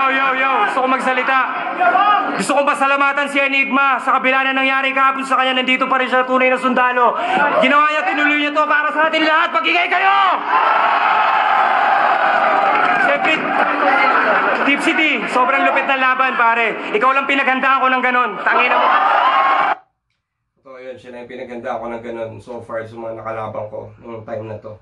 Yo, yo, yo, gusto ko magsalita. Gusto kong pasalamatan si Enigma sa kabila na nangyari kahapon sa kanya. Nandito pa rin siya tunay na sundalo. Ginawa niya, tinuloy niya to para sa atin lahat. Magigay kayo! Siyempre, Tipsy D, sobrang lupit ng laban, pare. Ikaw lang pinaghandaan ko ng ganon. Tangina mo. So, yun, siya na yung pinaganda ako ng ganun so far sa mga nakalabang ko nung time na to.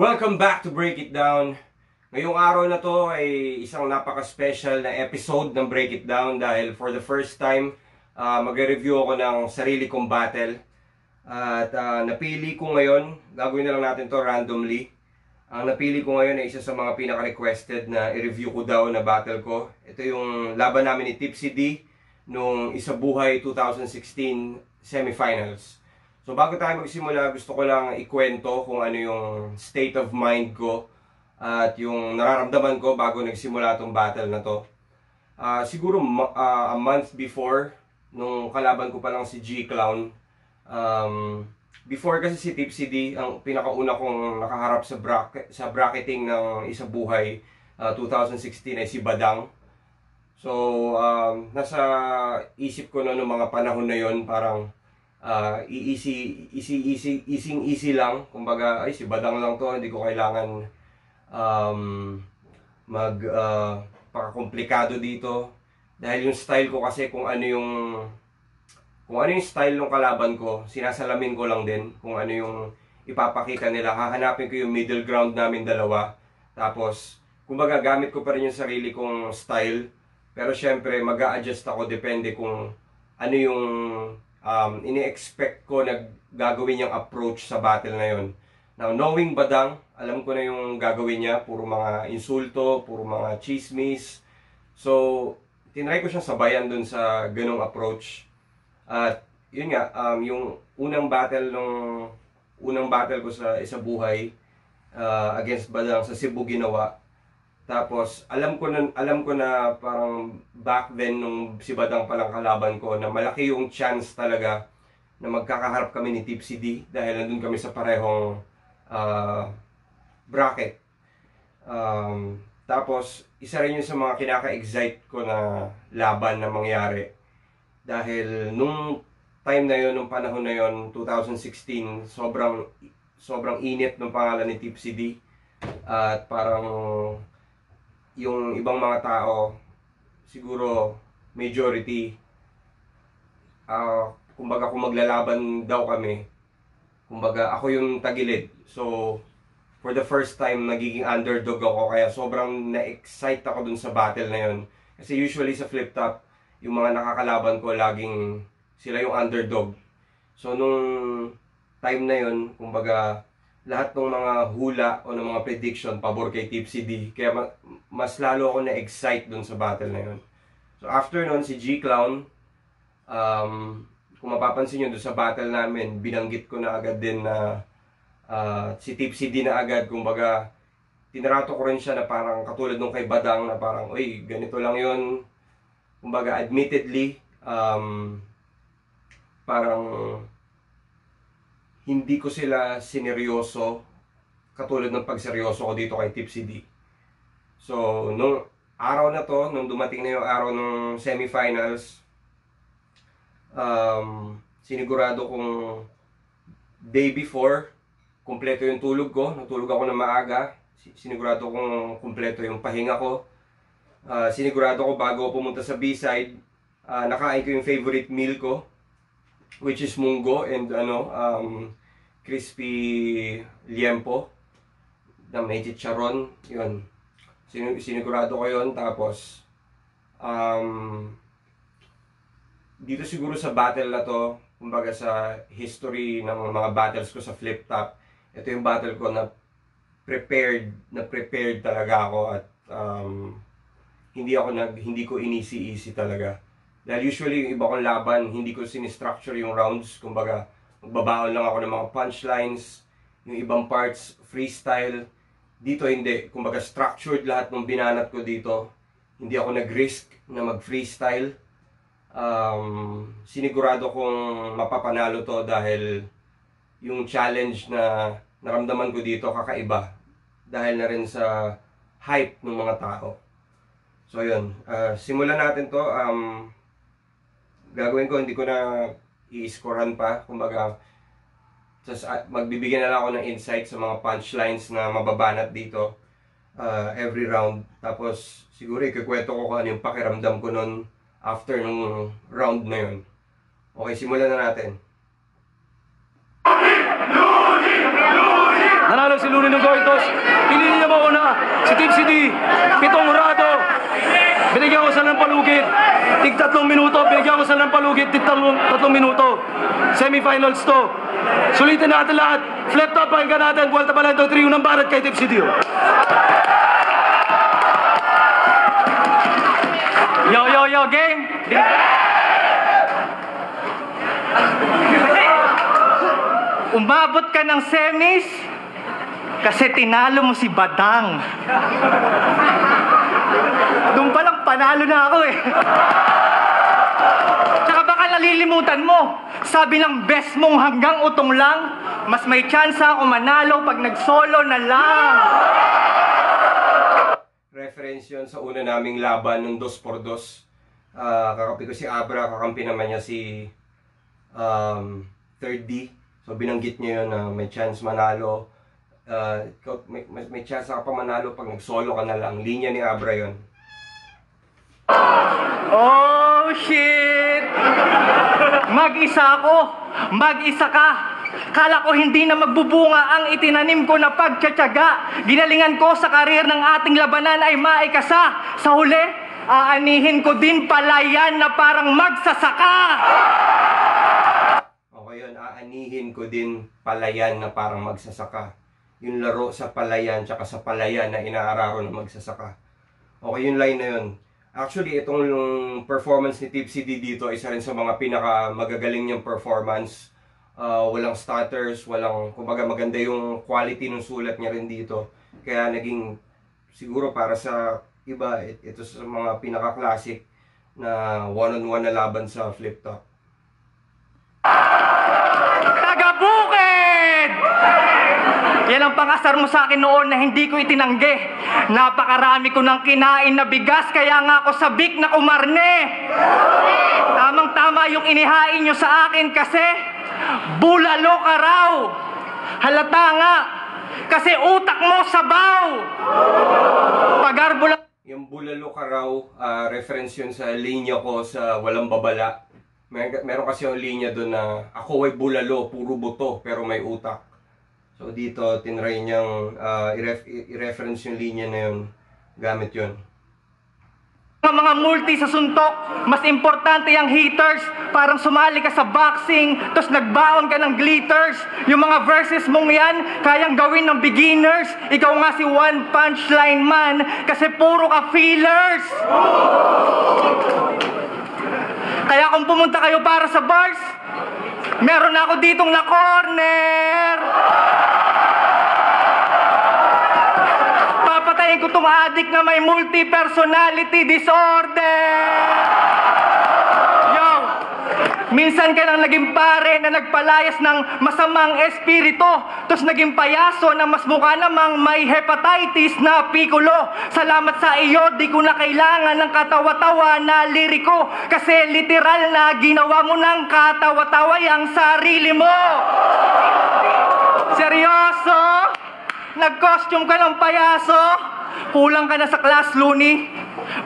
Welcome back to Break It Down. Ngayong araw na to ay isang napaka-special na episode ng Break It Down dahil for the first time, uh, magre-review ako ng sarili kong battle. At ah, napili ko ngayon, gagawin na lang natin to randomly. Ang napili ko ngayon ay isa sa mga pinaka-requested na i-review ko daw na battle ko. Ito yung laban namin ni Tipsy D nung Isa Buhay 2016 semifinals. So bago tayo magsimula, gusto ko lang ikwento kung ano yung state of mind ko at yung nararamdaman ko bago nagsimula tong battle na to. Ah, siguro ah, a month before, nung kalaban ko pa lang si G-Clown, um, before kasi si Tipsy D, ang pinakauna kong nakaharap sa, bracket, sa bracketing ng Isa Buhay ah, 2016 ay si Badang. So, um, nasa isip ko na noong mga panahon na yon parang ah, easy, easy, easy, easy, easy lang. Kumbaga, ay si Badang lang to, hindi ko kailangan um, mag ah, pakakomplikado dito. Dahil yung style ko kasi kung ano yung kung ano yung style ng kalaban ko, sinasalamin ko lang din kung ano yung ipapakita nila. Hahanapin ko yung middle ground namin dalawa. Tapos, kumbaga gamit ko pa rin yung sarili kong style. Pero syempre, mag adjust ako depende kung ano yung um, ini-expect ko na gagawin niyang approach sa battle na yon. Now, knowing Badang, alam ko na yung gagawin niya. Puro mga insulto, puro mga chismis. So, tinry ko siyang sabayan dun sa ganong approach. At yun nga, um, yung unang battle nung unang battle ko sa isa buhay uh, against Badang sa Cebu ginawa. Tapos alam ko na alam ko na parang back then nung si Badang pa lang kalaban ko na malaki yung chance talaga na magkakaharap kami ni Tipsy D dahil nandun kami sa parehong uh, bracket. Um, tapos isa rin yun sa mga kinaka-excite ko na laban na mangyari dahil nung time na yon nung panahon na yon 2016, sobrang sobrang init ng pangalan ni Tipsy D. At parang yung ibang mga tao, siguro majority, ah kumbaga kung maglalaban daw kami, kumbaga ako yung tagilid. So, for the first time, nagiging underdog ako. Kaya sobrang na-excite ako dun sa battle na yon Kasi usually sa flip top, yung mga nakakalaban ko laging sila yung underdog. So nung time na yun, kumbaga lahat ng mga hula o ng mga prediction pabor kay Tipsy D. Kaya ma- mas lalo ako na-excite dun sa battle na yun. So after nun, si G-Clown, um, kung mapapansin nyo dun sa battle namin, binanggit ko na agad din na uh, si Tipsy D na agad, kumbaga tinarato ko rin siya na parang katulad nung kay Badang na parang, uy, ganito lang yun, kumbaga admittedly um, parang hindi ko sila sineryoso katulad ng pagseryoso ko dito kay Tipsy D. So, nung araw na to, nung dumating na yung araw ng semifinals, um, sinigurado kong day before, kumpleto yung tulog ko. Natulog ako na maaga. Sinigurado kong kumpleto yung pahinga ko. Uh, sinigurado ko bago pumunta sa B-side, uh, nakain ko yung favorite meal ko, which is munggo and ano, um, crispy liempo na may chicharon, yun. Sin sinigurado ko yun, tapos um, dito siguro sa battle na to, kumbaga sa history ng mga battles ko sa flip top, ito yung battle ko na prepared, na prepared talaga ako at um, hindi ako nag hindi ko inisi-easy talaga. Dahil usually yung iba kong laban, hindi ko sinistructure yung rounds. Kumbaga, magbabaon lang ako ng mga punchlines, yung ibang parts, freestyle. Dito hindi. Kumbaga, structured lahat ng binanat ko dito. Hindi ako nag-risk na mag-freestyle. um, sinigurado kong mapapanalo to dahil yung challenge na naramdaman ko dito kakaiba dahil na rin sa hype ng mga tao. So yun, ah, simulan natin to. Um, gagawin ko, hindi ko na i-scorehan pa. Kumbaga, just, ah, magbibigyan na lang ako ng insight sa mga punchlines na mababanat dito ah, every round. Tapos, siguro ikukwento ko kung ano yung pakiramdam ko nun after nung round na yun. Okay, simulan na natin. Nanalo si Luni ng Goitos. Pinili niya mauna. Si Team CD. Pitong rado. Binigyan ko sila ng palugit. Tig tatlong minuto. Binigyan ko sila ng palugit. Tig tatlong, tatlong minuto. Semifinals to. Sulitin natin lahat. Flip top pakinggan natin. Vuelta Balento Trio ng Barat kay Team CD. Yo, yo, yo, game! Umabot ka ng semis kasi tinalo mo si Badang. Doon pa lang panalo na ako eh. Tsaka baka nalilimutan mo. Sabi ng best mong hanggang utong lang, mas may chance ako manalo pag nag-solo na lang. Reference yun sa una naming laban ng 2x2. Ah, kakampi ko si Abra, kakampi naman niya si um, 3rd D. So binanggit niya yun na may chance manalo. Ikaw- may, may, may chance ka pa manalo pag nag-solo ka na lang. Linya ni Abra yun. Oh, shit! Mag-isa ako. Mag-isa ka. Kala ko hindi na magbubunga ang itinanim ko na pagtsatsaga. Ginalingan ko sa karir ng ating labanan ay maikasa. Sa huli, aanihin ko din pala yan na parang magsasaka. Okay yun, aanihin ko din palayan na parang magsasaka. Yung laro sa palayan tsaka sa palayan na inaararo na magsasaka. Okay, yung line na yun. Actually, itong performance ni Tipsy D dito, isa rin sa mga pinaka magagaling niyang performance. Ah, walang stutters, walang, kumbaga maganda yung quality ng sulat niya rin dito. Kaya naging, siguro para sa iba, it- ito sa mga pinaka-classic na one-on-one na laban sa flip top. Taga-bukid! Yan ang pangasar mo sa akin noon na hindi ko itinanggi. Napakarami ko ng kinain na bigas, kaya nga ako sabik na kumarne. Tamang-tama yung inihain nyo sa akin kasi bulalo ka raw. Halata nga, kasi utak mo sabaw. Pagarbo lang Yung bulalo ka raw, ah, reference yun sa linya ko sa walang babala. Mer meron kasi yung linya doon na ako ay bulalo, puro buto, pero may utak. So dito, tinry niyang i-ref- i-reference yung linya na yun. Gamit yun. Mga mga multi sa suntok, mas importante yung haters. Parang sumali ka sa boxing, tapos nagbaon ka ng glitters. Yung mga verses mong yan, kayang gawin ng beginners. Ikaw nga si one punchline man, kasi puro ka feelers. Kaya kung pumunta kayo para sa bars, meron ako ditong na corner. Papatayin ko tong adik na may multi-personality disorder! Minsan ka nang naging pare na nagpalayas ng masamang espiritu, tapos naging payaso na mas mukha namang may hepatitis na pikulo. Salamat sa iyo, di ko na kailangan ng katawa-tawa na liriko, kasi literal na ginawa mo ng katawa-tawa yung sarili mo. Seryoso? Nag-costume ka ng payaso? Kulang ka na sa class, Looney?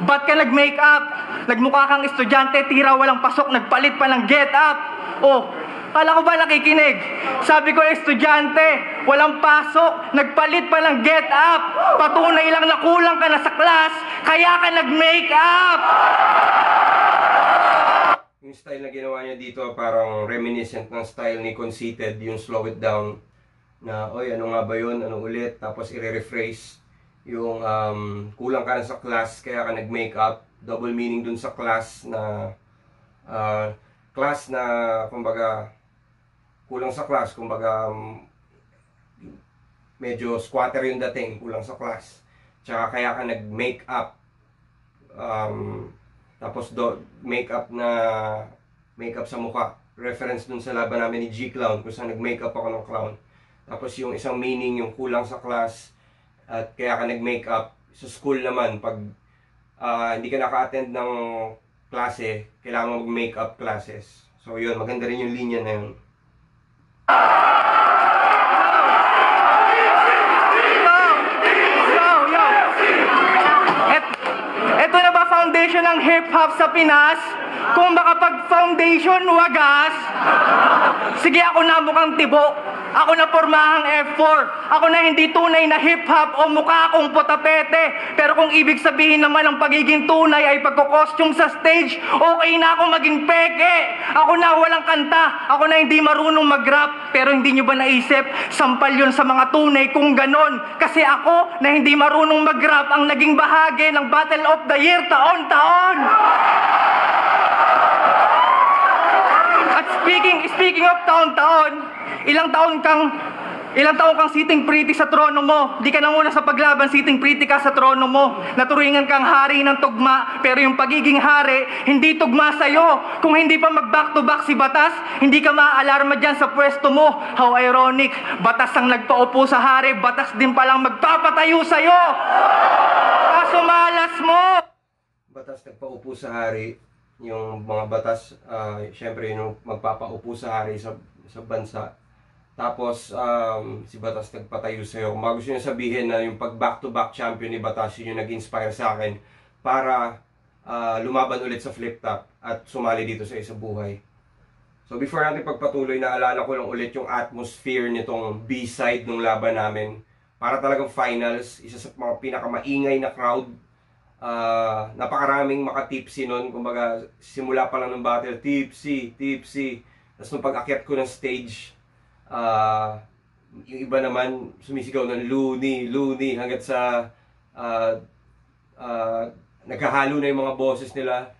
Ba't ka nag-makeup? Nagmukha kang estudyante, tira walang pasok, nagpalit pa ng get up. Oh, kala ko ba nakikinig? Sabi ko, estudyante, walang pasok, nagpalit pa ng get up. Patunay lang na kulang ka na sa class, kaya ka nag-makeup. Yung style na ginawa niya dito, parang reminiscent ng style ni Conceited, yung slow it down. Na, oy, ano nga ba yun? Ano ulit? Tapos i-rephrase yung um, kulang ka na sa class, kaya ka nag-makeup. Double meaning dun sa class na ah, class na, kumbaga, kulang sa class, kumbaga, um, medyo squatter yung dating, kulang sa class. Tsaka kaya ka nag-makeup. Um, Tapos do, makeup na makeup sa mukha. Reference dun sa laban namin ni G-Clown kung saan nag-makeup ako ng clown. Tapos yung isang meaning, yung kulang sa class at kaya ka nag-makeup. Sa school naman, pag ah, hindi ka naka-attend ng klase, kailangan mo mag-makeup classes. So yun, maganda rin yung linya na yun. Eto na ba foundation ng hip-hop sa Pinas? Kung makapag-foundation wagas, sige ako na mukhang tibo. Ako na pormahang F4. Ako na hindi tunay na hip-hop o mukha akong potapete. Pero kung ibig sabihin naman ng pagiging tunay ay pagkokostume sa stage, okay na ako maging peke. Ako na walang kanta. Ako na hindi marunong mag-rap. Pero hindi nyo ba naisip, sampal yun sa mga tunay kung ganon. Kasi ako na hindi marunong mag-rap ang naging bahagi ng Battle of the Year taon-taon. At speaking speaking of taon-taon, ilang taon kang ilang taon kang sitting pretty sa trono mo. Di ka na muna sa paglaban, sitting pretty ka sa trono mo. Naturingan kang hari ng tugma, pero yung pagiging hari, hindi tugma sa'yo. Kung hindi pa mag back to back si Batas, hindi ka maaalarma dyan sa pwesto mo. How ironic, Batas ang nagpaupo sa hari, Batas din palang magpapatayo sa'yo. Kaso malas mo. batas nagpaupo sa hari, yung mga batas, ah, syempre yung magpapaupo sa hari sa, sa bansa. Tapos, um, si Batas nagpatayo sa'yo. Kung gusto niya sabihin na yung pag back-to-back champion ni Batas, yun yung nag-inspire sa akin para ah, lumaban ulit sa flip top at sumali dito sa isa buhay. So before natin pagpatuloy, naalala ko lang ulit yung atmosphere nitong B-side ng laban namin. Para talagang finals, isa sa mga pinakamaingay na crowd. Ah, napakaraming makatipsy nun. Kumbaga, simula pa lang ng battle, tipsy, tipsy. Tapos nung pag-akyat ko ng stage, ah, yung iba naman sumisigaw ng loony, loony, hanggat sa ah, ah, nagkahalo na yung mga boses nila.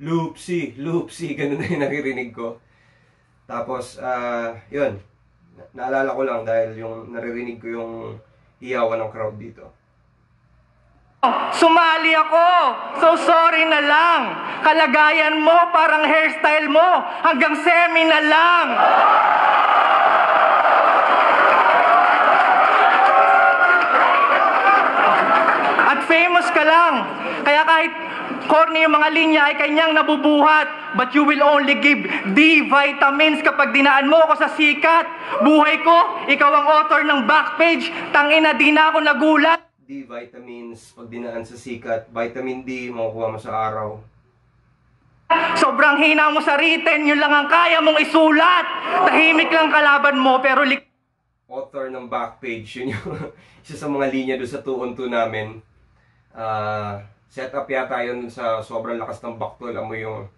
Loopsy, loopsy, ganun na yung naririnig ko. Tapos, ah, yun. Na- Naalala ko lang dahil yung naririnig ko yung iyawan ng crowd dito. Sumali ako. So sorry na lang. Kalagayan mo parang hairstyle mo. Hanggang semi na lang. Famous ka lang. Kaya kahit corny yung mga linya ay kanyang nabubuhat. But you will only give D vitamins kapag dinaan mo ako sa sikat. Buhay ko, ikaw ang author ng backpage. Tangina, di na ako nagulat. D vitamins, pag dinaan sa sikat, vitamin D, makukuha mo sa araw. Sobrang hina mo sa written, yun lang ang kaya mong isulat. Tahimik lang kalaban mo, pero author ng backpage, yun yung isa sa mga linya doon sa 2 on 2 namin. Ah, set up yata yun sa sobrang lakas ng baktol. Amo yung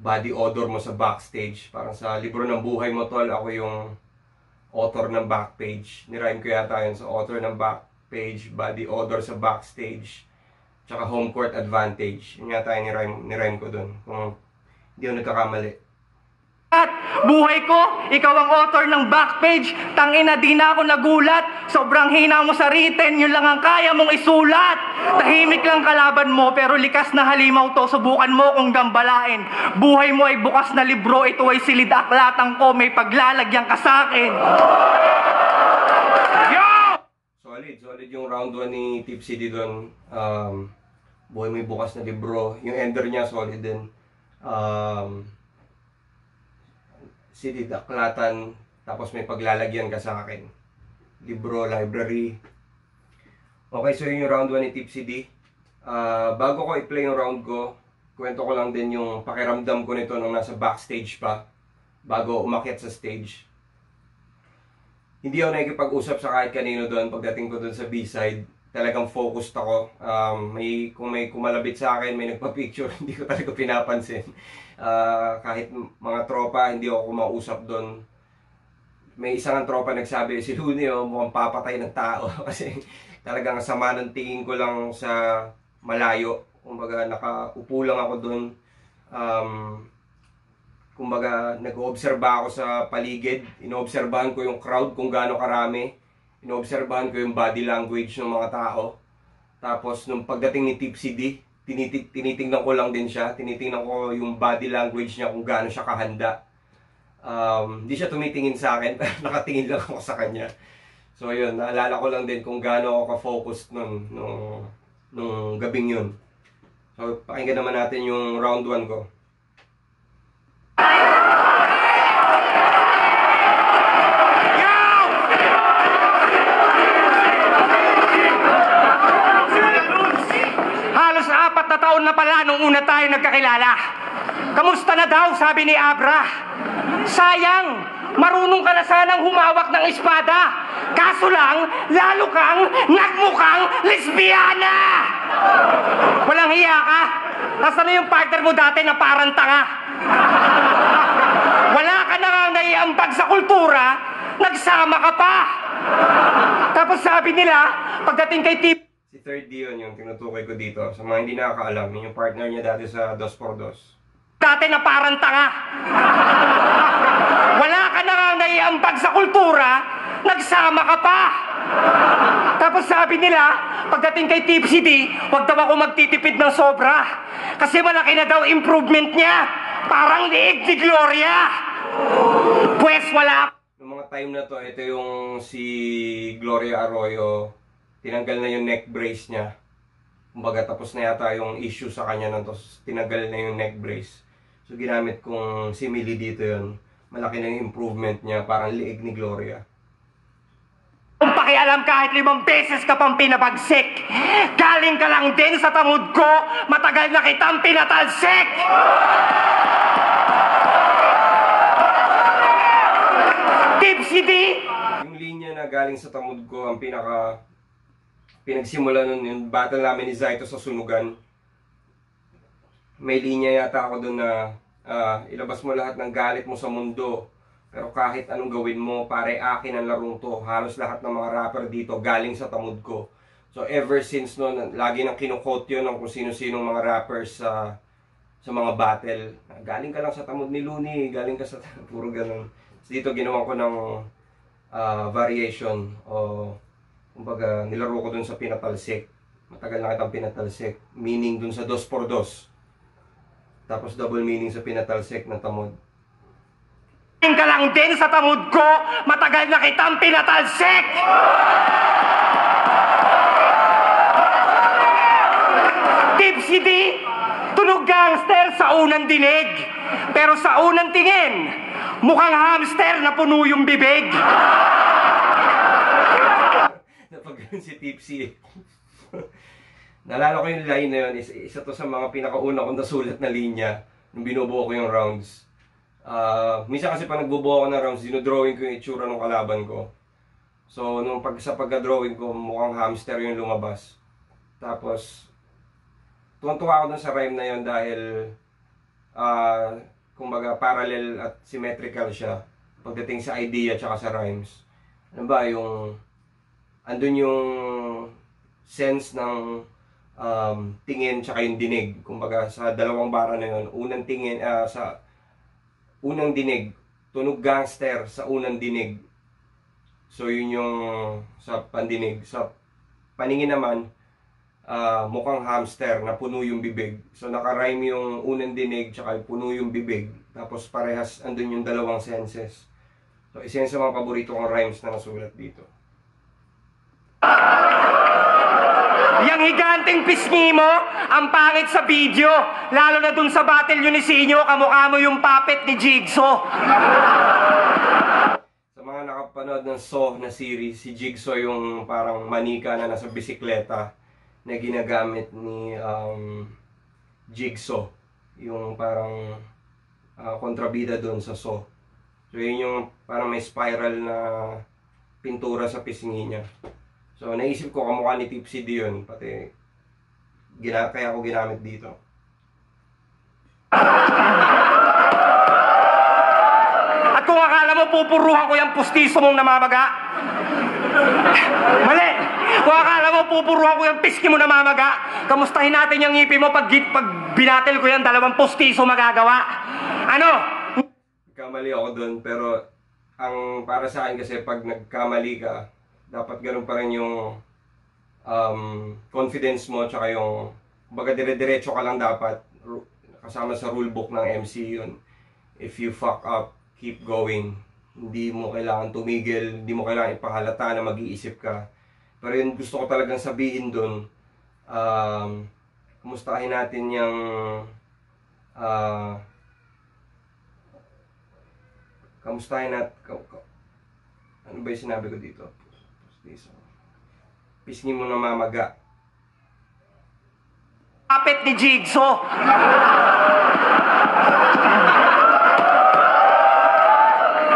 body odor mo sa backstage. Parang sa libro ng buhay mo, tol, ako yung author ng backpage. Nirhyme ko yata yun sa author ng backpage, body odor sa backstage, tsaka home court advantage. Yun yata yung nirhyme, nirhyme ko doon. Kung hindi ako nagkakamali. Buhay ko, ikaw ang author ng backpage. Tangina, di na ako nagulat. Sobrang hina mo sa written, yun lang ang kaya mong isulat. Tahimik lang kalaban mo, pero likas na halimaw to. Subukan mo kung gambalain. Buhay mo ay bukas na libro, ito ay silid aklatan ko, may paglalagyan ka sa akin. Yo! Solid, solid yung round 1 ni Tipsy D doon. Um, buhay may bukas na libro. Yung ender niya, solid din. Um, City Daklatan, tapos may paglalagyan ka sa akin. Libro, library. Okay, so yun yung round 1 ni Tipsy D. Ah, bago ko i-play yung round ko, kwento ko lang din yung pakiramdam ko nito nung nasa backstage pa, bago umakyat sa stage hindi ako nakikipag-usap sa kahit kanino doon pagdating ko doon sa B-side. Talagang focused ako. Um, may, kung may kumalabit sa akin, may nagpa-picture, hindi ko talaga pinapansin. Ah, kahit mga tropa, hindi ako kumausap doon. May isang tropa nagsabi, si Luni, oh, mukhang papatay ng tao. Kasi talagang sama ng tingin ko lang sa malayo. Kumbaga, nakaupo lang ako doon. Um, kumbaga nag-oobserba ako sa paligid, inoobserbahan ko yung crowd kung gaano karami, inoobserbahan ko yung body language ng mga tao. Tapos nung pagdating ni Tipsy D, tinitig, tinitingnan ko lang din siya. Tinitingnan ko yung body language niya kung gaano siya kahanda. Um, hindi siya tumitingin sa akin, nakatingin lang ako sa kanya. So yun, naalala ko lang din kung gaano ako ka-focused nun, nung, nung gabing yun. So pakinggan naman natin yung round 1 ko. Halos apat na taon na pala nung una tayo nagkakilala. Kamusta na daw, sabi ni Abra. Sayang, marunong ka na sanang humawak ng espada. Kaso lang, lalo kang nagmukhang lesbiana! Walang hiya ka. Nasaan na yung partner mo dati na parang tanga? Wala ka na nga naiambag sa kultura, nagsama ka pa. Tapos sabi nila, pagdating kay Tip, Third Dion yung tinutukoy ko dito. Sa mga hindi nakakaalam, yun yung partner niya dati sa Dos por Dos. dati na parang tanga. Wala ka na nga naiambag sa kultura, nagsama ka pa. Tapos sabi nila, pagdating kay Tipsy D, huwag daw ako magtitipid ng sobra. Kasi malaki na daw improvement niya. Parang liig ni Gloria. Pwes wala Noong mga time na to, ito yung si Gloria Arroyo, tinanggal na yung neck brace niya. Kumbaga tapos na yata yung issue sa kanya nang tapos tinanggal na yung neck brace. So ginamit kong simili dito yun. Malaki na yung improvement niya, parang liig ni Gloria. Kung pakialam kahit limang beses ka pang pinabagsik. Galing ka lang din sa tamod ko, matagal na kitang pinatalsik. Tipsy D, Yung linya na galing sa tamod ko, ang pinaka pinagsimula nun yung battle namin ni Zaito sa sunugan. May linya yata ako doon na ah, ilabas mo lahat ng galit mo sa mundo. Pero kahit anong gawin mo, pare akin ang larong to. Halos lahat ng mga rapper dito galing sa tamod ko. So ever since noon, lagi nang kinukote yun ng kung sino-sinong mga rappers sa sa mga battle. Galing ka lang sa tamod ni Looney, galing ka sa puro ganun. So, dito ginawa ko ng ah, variation o kumbaga nilaro ko dun sa pinatalsik. Matagal na kitang pinatalsik. Meaning dun sa dos por dos. Tapos double meaning sa pinatalsik ng tamod. galing ka lang din sa tamod ko, matagal na kitang pinatalsik. Tipsy D, tunog gangster sa unang dinig. Pero sa unang tingin, mukhang hamster na puno yung bibig. Napag si Tipsy. Naalala ko yung line na yun. Isa, isa to sa mga pinakauna kong nasulat na linya nung binubuo ko yung rounds. Ah, minsan kasi pag nagbubuo ako ng rounds, dinodrawing ko yung itsura ng kalaban ko. So, nung pag, sa pagka-drawing ko, mukhang hamster yung lumabas. Tapos, tuwan-tuwa ako dun sa rhyme na yun dahil, ah, kumbaga, parallel at symmetrical siya pagdating sa idea tsaka sa rhymes. Ano ba, yung, andun yung sense ng um, tingin tsaka yung dinig. Kumbaga, sa dalawang bara na yun, unang tingin, ah, sa unang dinig, tunog gangster sa unang dinig. So, yun yung sa pandinig. Sa paningin naman, ah, mukhang hamster na puno yung bibig. So, nakarhyme yung unang dinig tsaka yung puno yung bibig. Tapos, parehas andun yung dalawang senses. So, isa yun sa mga paborito kong rhymes na nasulat dito. Yang higanting pisngi mo, ang pangit sa video. Lalo na dun sa battle yun ni Sinyo, kamukha mo yung puppet ni Jigsaw. Sa mga nakapanood ng Saw na series, si Jigsaw yung parang manika na nasa bisikleta na ginagamit ni um, Jigsaw. Yung parang ah, kontrabida doon sa Saw. So yun yung parang may spiral na pintura sa pisngi niya. So naisip ko kamukha ni Tipsy D yun, pati gina kaya ako ginamit dito. At kung akala mo pupuruhan ko yung pustiso mong namamaga, mali! Kung akala mo pupuruhan ko yung piski mo namamaga, kamustahin natin yung ngipin mo pag, pag binatil ko yan, dalawang pustiso magagawa. Ano? Kamali ako doon, pero ang para sa akin kasi pag nagkamali ka, dapat ganun pa rin yung um, confidence mo tsaka yung Kumbaga dire-diretso ka lang dapat. Kasama sa rulebook ng MC yun. If you fuck up, keep going. Hindi mo kailangan tumigil, hindi mo kailangan ipahalata na mag-iisip ka. Pero yun gusto ko talagang sabihin dun, um, kumustahin natin yung ah kamustahin natin ano ba yung sinabi ko dito? Pustiso. Pisngi mo na mamaga. Kapit ni Jigsaw.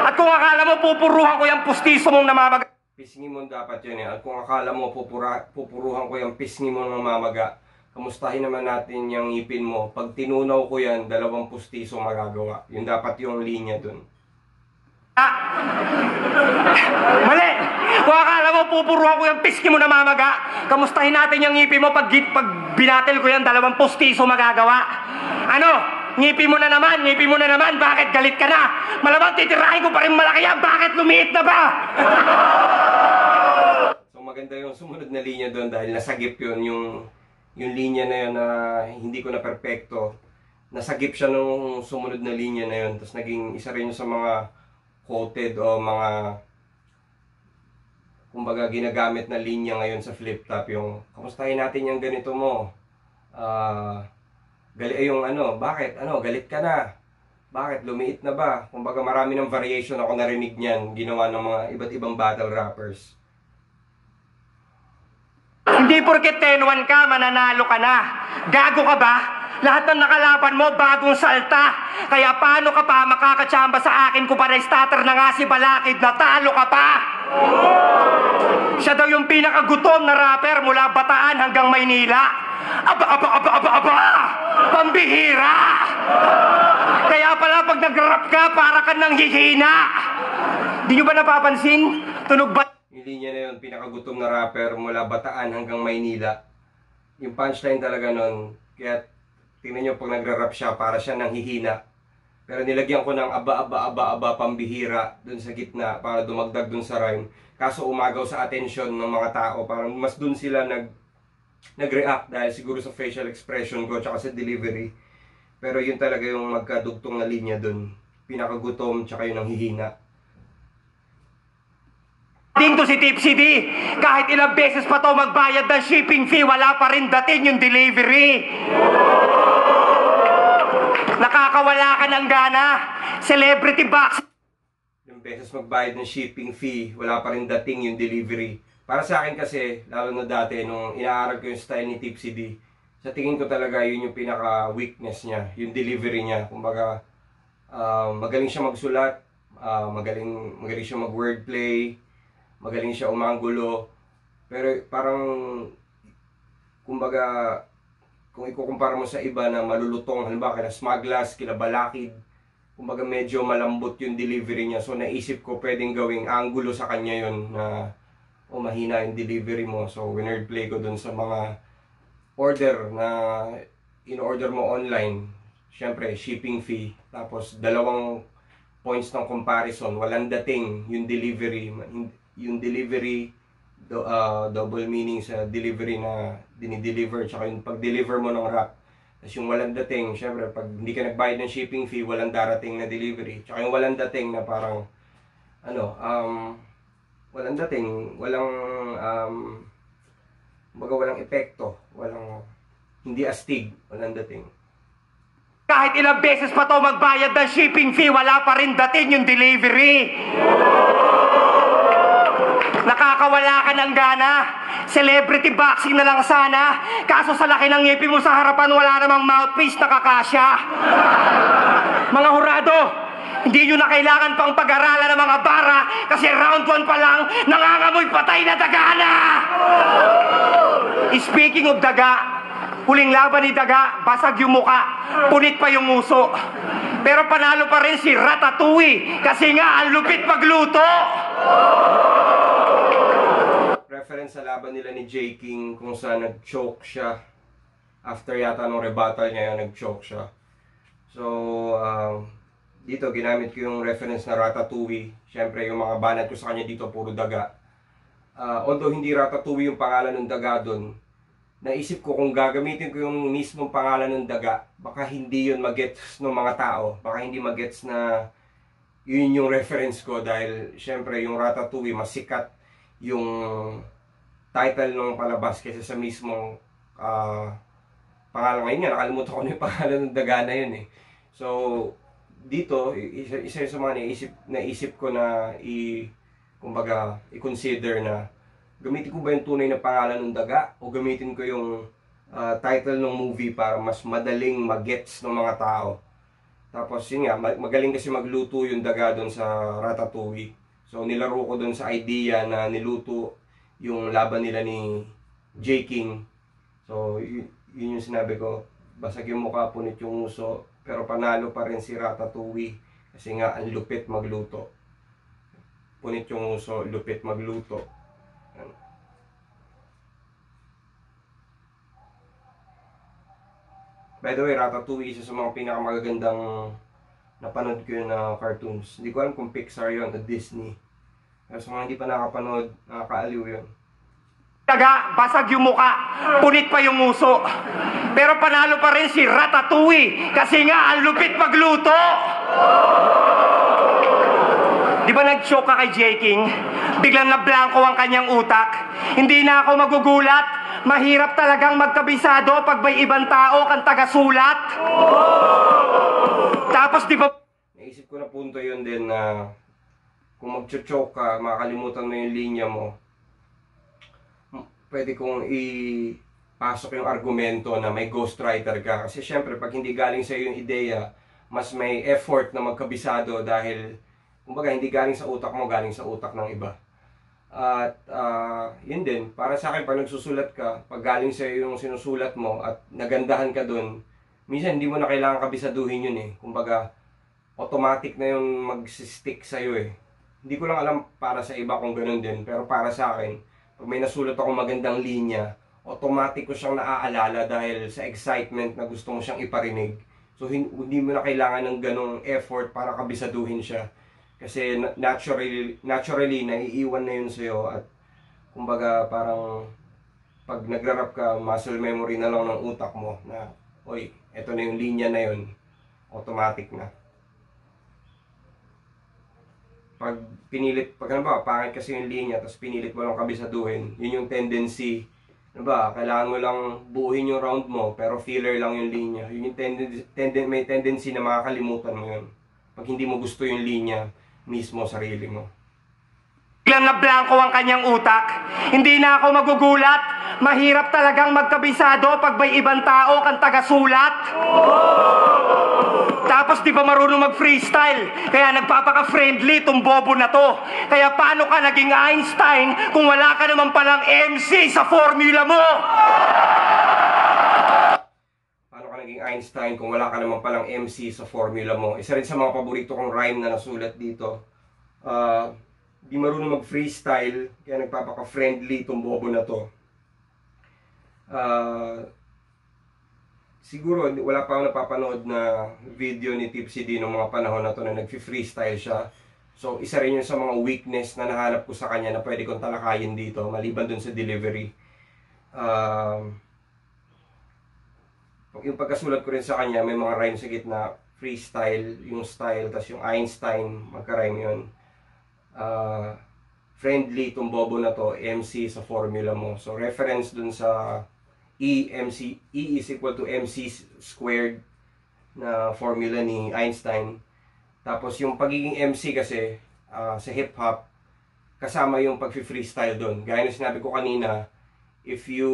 At kung akala mo pupuruhan ko yung pustiso mong namamag... Pisngi mo dapat yun eh. At kung akala mo pupura, pupuruhan ko yung pisngi mo ng mamaga, kamustahin naman natin yung ngipin mo. Pag tinunaw ko yan, dalawang pustiso magagawa. Yun dapat yung linya dun. Ah! Mali! Kung akala mo pupuruhan ko yung piski mo namamaga, kamustahin natin yung ngipin mo pag, pag binatil ko yan, dalawang pustiso magagawa. Ano? Ngipin mo na naman, ngipin mo na naman, bakit galit ka na? Malamang titirahin ko pa rin malaki yan, bakit lumiit na ba? So maganda yung sumunod na linya doon dahil nasagip yun yung yung linya na yun na hindi ko na perpekto. Nasagip siya nung sumunod na linya na yun. Tapos naging isa rin yun sa mga quoted o mga kumbaga ginagamit na linya ngayon sa flip top yung kamustahin natin yung ganito mo. Ah, gali ay yung ano, bakit? Ano, galit ka na. Bakit? Lumiit na ba? Kumbaga marami ng variation ako narinig niyan ginawa ng mga iba't ibang battle rappers. Hindi porket 10-1 ka, mananalo ka na. Gago ka ba? Lahat ng nakalaban mo, bagong salta. Kaya paano ka pa makakatsamba sa akin kung para starter na nga si Balakid na talo ka pa? Siya daw yung pinakagutom na rapper mula Bataan hanggang Maynila. Aba, aba, aba, aba, aba! Pambihira! Kaya pala pag nag-rap ka, para ka nang hihina. Di nyo ba napapansin? Tunog ba Yung linya na yun, pinakagutom na rapper mula Bataan hanggang Maynila. Yung punchline talaga nun, kaya tingnan nyo pag nagra-rap siya, para siya nang hihina. Pero nilagyan ko ng aba, aba, aba, aba, pambihira dun sa gitna para dumagdag dun sa rhyme. Kaso umagaw sa attention ng mga tao, parang mas dun sila nag nag-react dahil siguro sa facial expression ko tsaka sa delivery. Pero yun talaga yung magkadugtong na linya dun. Pinakagutom tsaka yun ang hihina. Din to si Tipsy D. Kahit ilang beses pa to magbayad ng shipping fee, wala pa rin dating yung delivery. Nakakawala ka ng gana. Celebrity box. yung beses magbayad ng shipping fee, wala pa rin dating yung delivery. Para sa akin kasi, lalo na dati, nung inaaral ko yung style ni Tipsy D, sa tingin ko talaga yun yung pinaka-weakness niya, yung delivery niya. Kumbaga, ah, magaling siya magsulat, ah, magaling, magaling siya mag-wordplay, magaling siya umanggulo, pero parang, kumbaga, kung ikukumpara mo sa iba na malulutong, halimbawa kila Smaglas, kila Balakid, kumbaga medyo malambot yung delivery niya. So naisip ko pwedeng gawing angulo sa kanya yon na o mahina yung delivery mo. So winord play ko dun sa mga order na in-order mo online. Siyempre, shipping fee. Tapos dalawang points ng comparison. Walang dating yung delivery. Yung delivery, do, ah, double meaning sa delivery na dinideliver. Tsaka yung pag-deliver mo ng wrap. Tapos yung walang dating, syempre, pag hindi ka nagbayad ng shipping fee, walang darating na delivery. Tsaka yung walang dating na parang, ano, um, walang dating, walang, um, baga walang epekto, walang, hindi astig, walang dating. Kahit ilang beses pa to magbayad ng shipping fee, wala pa rin dating yung delivery. Nakakawala ka ng gana. Celebrity boxing na lang sana. Kaso sa laki ng ngipin mo sa harapan, wala namang mouthpiece na kakasya. Mga hurado, hindi nyo na kailangan pang pag-aralan ng mga bara kasi round 1 pa lang, nangangamoy patay na daga! Speaking of daga, huling laban ni daga, basag yung muka, punit pa yung nguso. Pero panalo pa rin si Ratatouille kasi nga ang lupit magluto. Reference sa laban nila ni J. King kung saan nag-choke siya. After yata nung rebuttal niya yun, nag-choke siya. So, um, dito ginamit ko yung reference na Ratatouille. Siyempre, yung mga banat ko sa kanya dito, puro daga. Ah, although hindi Ratatouille yung pangalan ng daga doon, naisip ko kung gagamitin ko yung mismong pangalan ng daga, baka hindi yun magets ng mga tao. Baka hindi magets na yun yung reference ko dahil syempre yung Ratatouille mas sikat yung title ng palabas kaysa sa mismong ah, pangalan ngayon nga nakalimutan ko na yung pangalan ng daga na yun eh. So dito isa, isa sa mga naisip naisip ko na i kumbaga i-consider na gamitin ko ba yung tunay na pangalan ng daga o gamitin ko yung ah, title ng movie para mas madaling magets ng mga tao. Tapos yun nga, ma- magaling kasi magluto yung daga doon sa Ratatouille. So nilaro ko doon sa idea na niluto yung laban nila ni J. King. So y- yun yung sinabi ko, basag yung mukha, punit yung uso, pero panalo pa rin si Ratatouille kasi nga ang lupit magluto. Punit yung uso, lupit magluto. By the way, Ratatouille isa sa mga pinakamagagandang napanood ko yun na cartoons. Hindi ko alam kung Pixar yun o Disney. Pero sa mga hindi pa nakapanood, nakakaaliw yun. Taga, basag yung muka, punit pa yung muso. Pero panalo pa rin si Ratatouille kasi nga ang lupit magluto. Di ba nag-choke ka kay J. King? Biglang nablangko ang kanyang utak. Hindi na ako magugulat. Mahirap talagang magkabisado pag may ibang tao kang tagasulat. Tapos di ba Naisip ko na punto yun din na kung mag-choke ka, makakalimutan mo yung linya mo, pwede kong ipasok yung argumento na may ghostwriter ka. Kasi syempre, pag hindi galing sa yung ideya, mas may effort na magkabisado dahil, kumbaga, hindi galing sa utak mo, galing sa utak ng iba. At ah, yun din, para sa akin, pag nagsusulat ka, pag galing sa yung sinusulat mo at nagandahan ka dun, minsan hindi mo na kailangan kabisaduhin yun eh. Kumbaga, automatic na yung mag-stick sa'yo eh. Hindi ko lang alam para sa iba kung ganun din, pero para sa akin, pag may nasulat akong magandang linya, automatic ko siyang naaalala dahil sa excitement na gusto mo siyang iparinig. So hin- hindi mo na kailangan ng ganong effort para kabisaduhin siya. Kasi na- naturally, naturally naiiwan na yun sa'yo at kumbaga parang pag nagra-rap ka, muscle memory na lang ng utak mo na, oy, eto na yung linya na yun, automatic na pag pinilit, pag ano ba, pangit kasi yung linya, tapos pinilit mo lang kabisaduhin, yun yung tendency, ano ba, kailangan mo lang buuhin yung round mo, pero filler lang yung linya. Yun yung tendency, tenden, may tendency na makakalimutan mo yun. Pag hindi mo gusto yung linya, mismo sarili mo. Biglang nablangko ang kanyang utak? Hindi na ako magugulat. Mahirap talagang magkabisado pag may ibang tao kang tagasulat. Tapos di ba marunong mag-freestyle? Kaya nagpapaka-friendly tong bobo na to. Kaya paano ka naging Einstein kung wala ka naman palang MC sa formula mo? Paano ka naging Einstein kung wala ka naman palang MC sa formula mo? Isa rin sa mga paborito kong rhyme na nasulat dito. Ah, di marunong mag-freestyle, kaya nagpapaka-friendly itong bobo na to. Ah, siguro, wala pa ako napapanood na video ni Tipsy D noong mga panahon na to na nag-freestyle siya. So, isa rin yun sa mga weakness na nahanap ko sa kanya na pwede kong talakayin dito, maliban dun sa delivery. Um, yung pagkasulat ko rin sa kanya, may mga rhyme sa gitna, freestyle, yung style, tas yung Einstein, magka-rhyme yun. Ah, friendly itong bobo na to, MC sa formula mo. So, reference dun sa E, MC, E is equal to MC squared na formula ni Einstein. Tapos yung pagiging MC kasi ah, sa hip-hop, kasama yung pag-freestyle doon. Gaya na sinabi ko kanina, if you,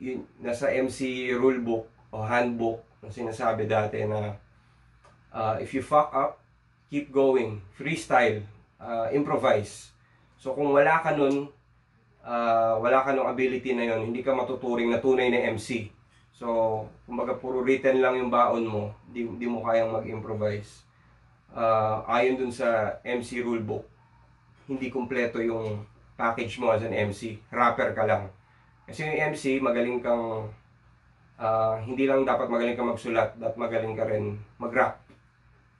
yun, nasa MC rulebook o handbook na sinasabi dati na uh, if you fuck up, keep going, freestyle, uh, improvise. So kung wala ka nun, uh, wala ka nung ability na yon, hindi ka matuturing na tunay na MC. So, kumbaga puro written lang yung baon mo, di, di mo kayang mag-improvise. Uh, ayon dun sa MC rulebook, hindi kumpleto yung package mo as an MC. Rapper ka lang. Kasi yung MC, magaling kang, ah, hindi lang dapat magaling kang magsulat, dapat magaling ka rin mag-rap.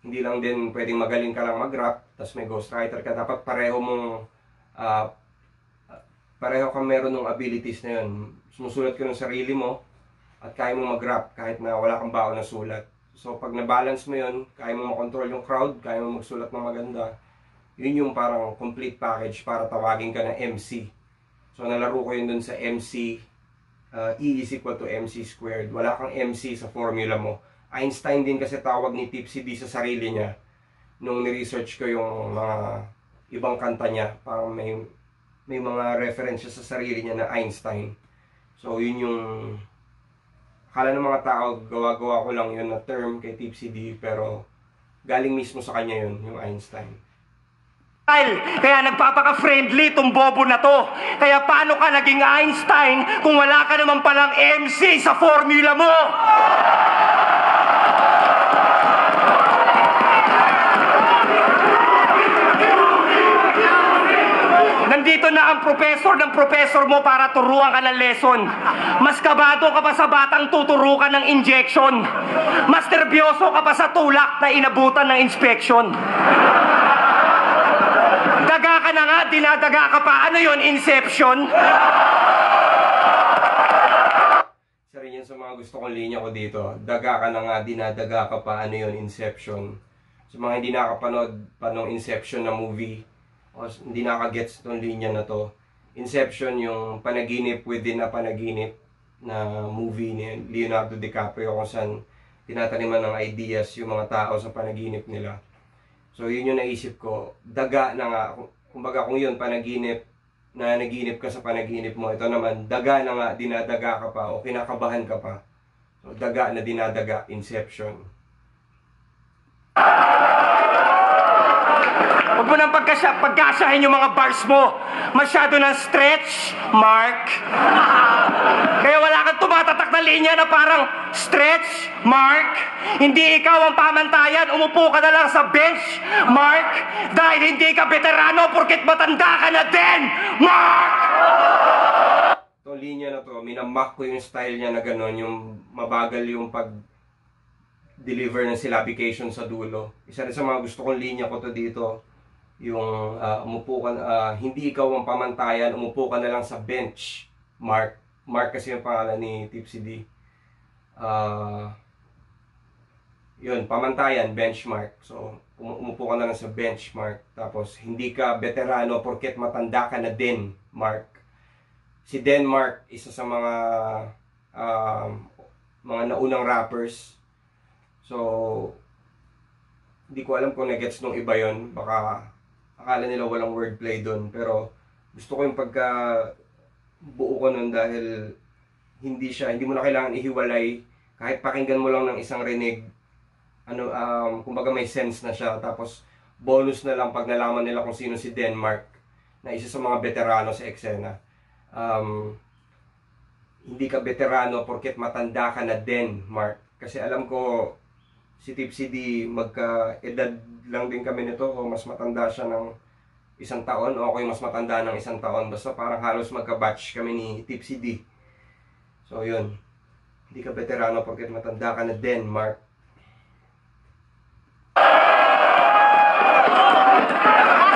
Hindi lang din pwedeng magaling ka lang mag-rap, tapos may ghostwriter ka. Dapat pareho mong, ah, pareho kang meron ng abilities na yun. sumusulat ka ng sarili mo at kaya mo mag-rap kahit na wala kang baon na sulat. So pag na-balance mo yun, kaya mo makontrol yung crowd, kaya mo magsulat ng maganda, yun yung parang complete package para tawagin ka na MC. So nalaro ko yun dun sa MC, uh, E is equal to MC squared. Wala kang MC sa formula mo. Einstein din kasi tawag ni Tipsy D sa sarili niya nung ni-research ko yung mga ibang kanta niya. Parang may, may mga reference siya sa sarili niya na Einstein. So yun yung akala ng mga tao, gawa-gawa ko lang yun na term kay Tipsy D, pero galing mismo sa kanya yun, yung Einstein. Kaya nagpapaka-friendly itong bobo na to. Kaya paano ka naging Einstein kung wala ka naman palang MC sa formula mo? Nandito na ang professor ng professor mo para turuan ka ng lesson. Mas kabado ka pa sa batang tuturukan ng injection. Mas nervyoso ka pa sa tulak na inabutan ng inspection. Daga ka na nga, dinadaga ka pa. Ano yon Inception? Isa rin yan sa mga gusto kong linya ko dito. Daga ka na nga, dinadaga ka pa. Ano yun? Inception. Sa mga hindi nakapanood pa nung Inception na movie, o hindi nakagets itong linya na to, Inception yung panaginip within a panaginip na movie ni Leonardo DiCaprio kung saan tinataniman ng ideas yung mga tao sa panaginip nila. So yun yung naisip ko, daga na nga, kumbaga kung yun panaginip, na naginip ka sa panaginip mo, ito naman, daga na nga, dinadaga ka pa o kinakabahan ka pa. So daga na dinadaga, inception. Huwag mo nang pagkasya, pagkasahin yung mga bars mo. Masyado ng stretch, Mark. Kaya wala kang tumatatak na linya na parang stretch, Mark. Hindi ikaw ang pamantayan, umupo ka na lang sa bench, Mark. Dahil hindi ka veterano porkit matanda ka na din, Mark! Itong linya na to, minamak ko yung style niya na gano'n, yung mabagal yung pag deliver ng syllabication sa dulo. Isa rin sa mga gusto kong linya ko to dito, yung ah, umupo ka, ah, hindi ikaw ang pamantayan, umupo ka na lang sa bench, Mark. Mark kasi yung pangalan ni Tipsy D. Ah, yun, pamantayan, benchmark. So, umu- umupo ka na lang sa benchmark. Tapos, hindi ka veterano porket matanda ka na din, Mark. Si Denmark, isa sa mga um, mga naunang rappers. So, hindi ko alam kung nagets nung iba yon Baka akala nila walang wordplay doon. Pero gusto ko yung pagka buo ko nun dahil hindi siya, hindi mo na kailangan ihiwalay. Kahit pakinggan mo lang ng isang rinig, ano, um, kumbaga may sense na siya. Tapos, bonus na lang pag nalaman nila kung sino si Denmark, na isa sa mga veterano sa eksena. Um, hindi ka veterano porket matanda ka na din, Mark. Kasi alam ko, si Tipsy D, magka-edad lang din kami nito, o mas matanda siya ng isang taon, o ako yung mas matanda ng isang taon. Basta parang halos magka-batch kami ni Tipsy D. So, yun. Hindi ka veterano porket matanda ka na din, Mark.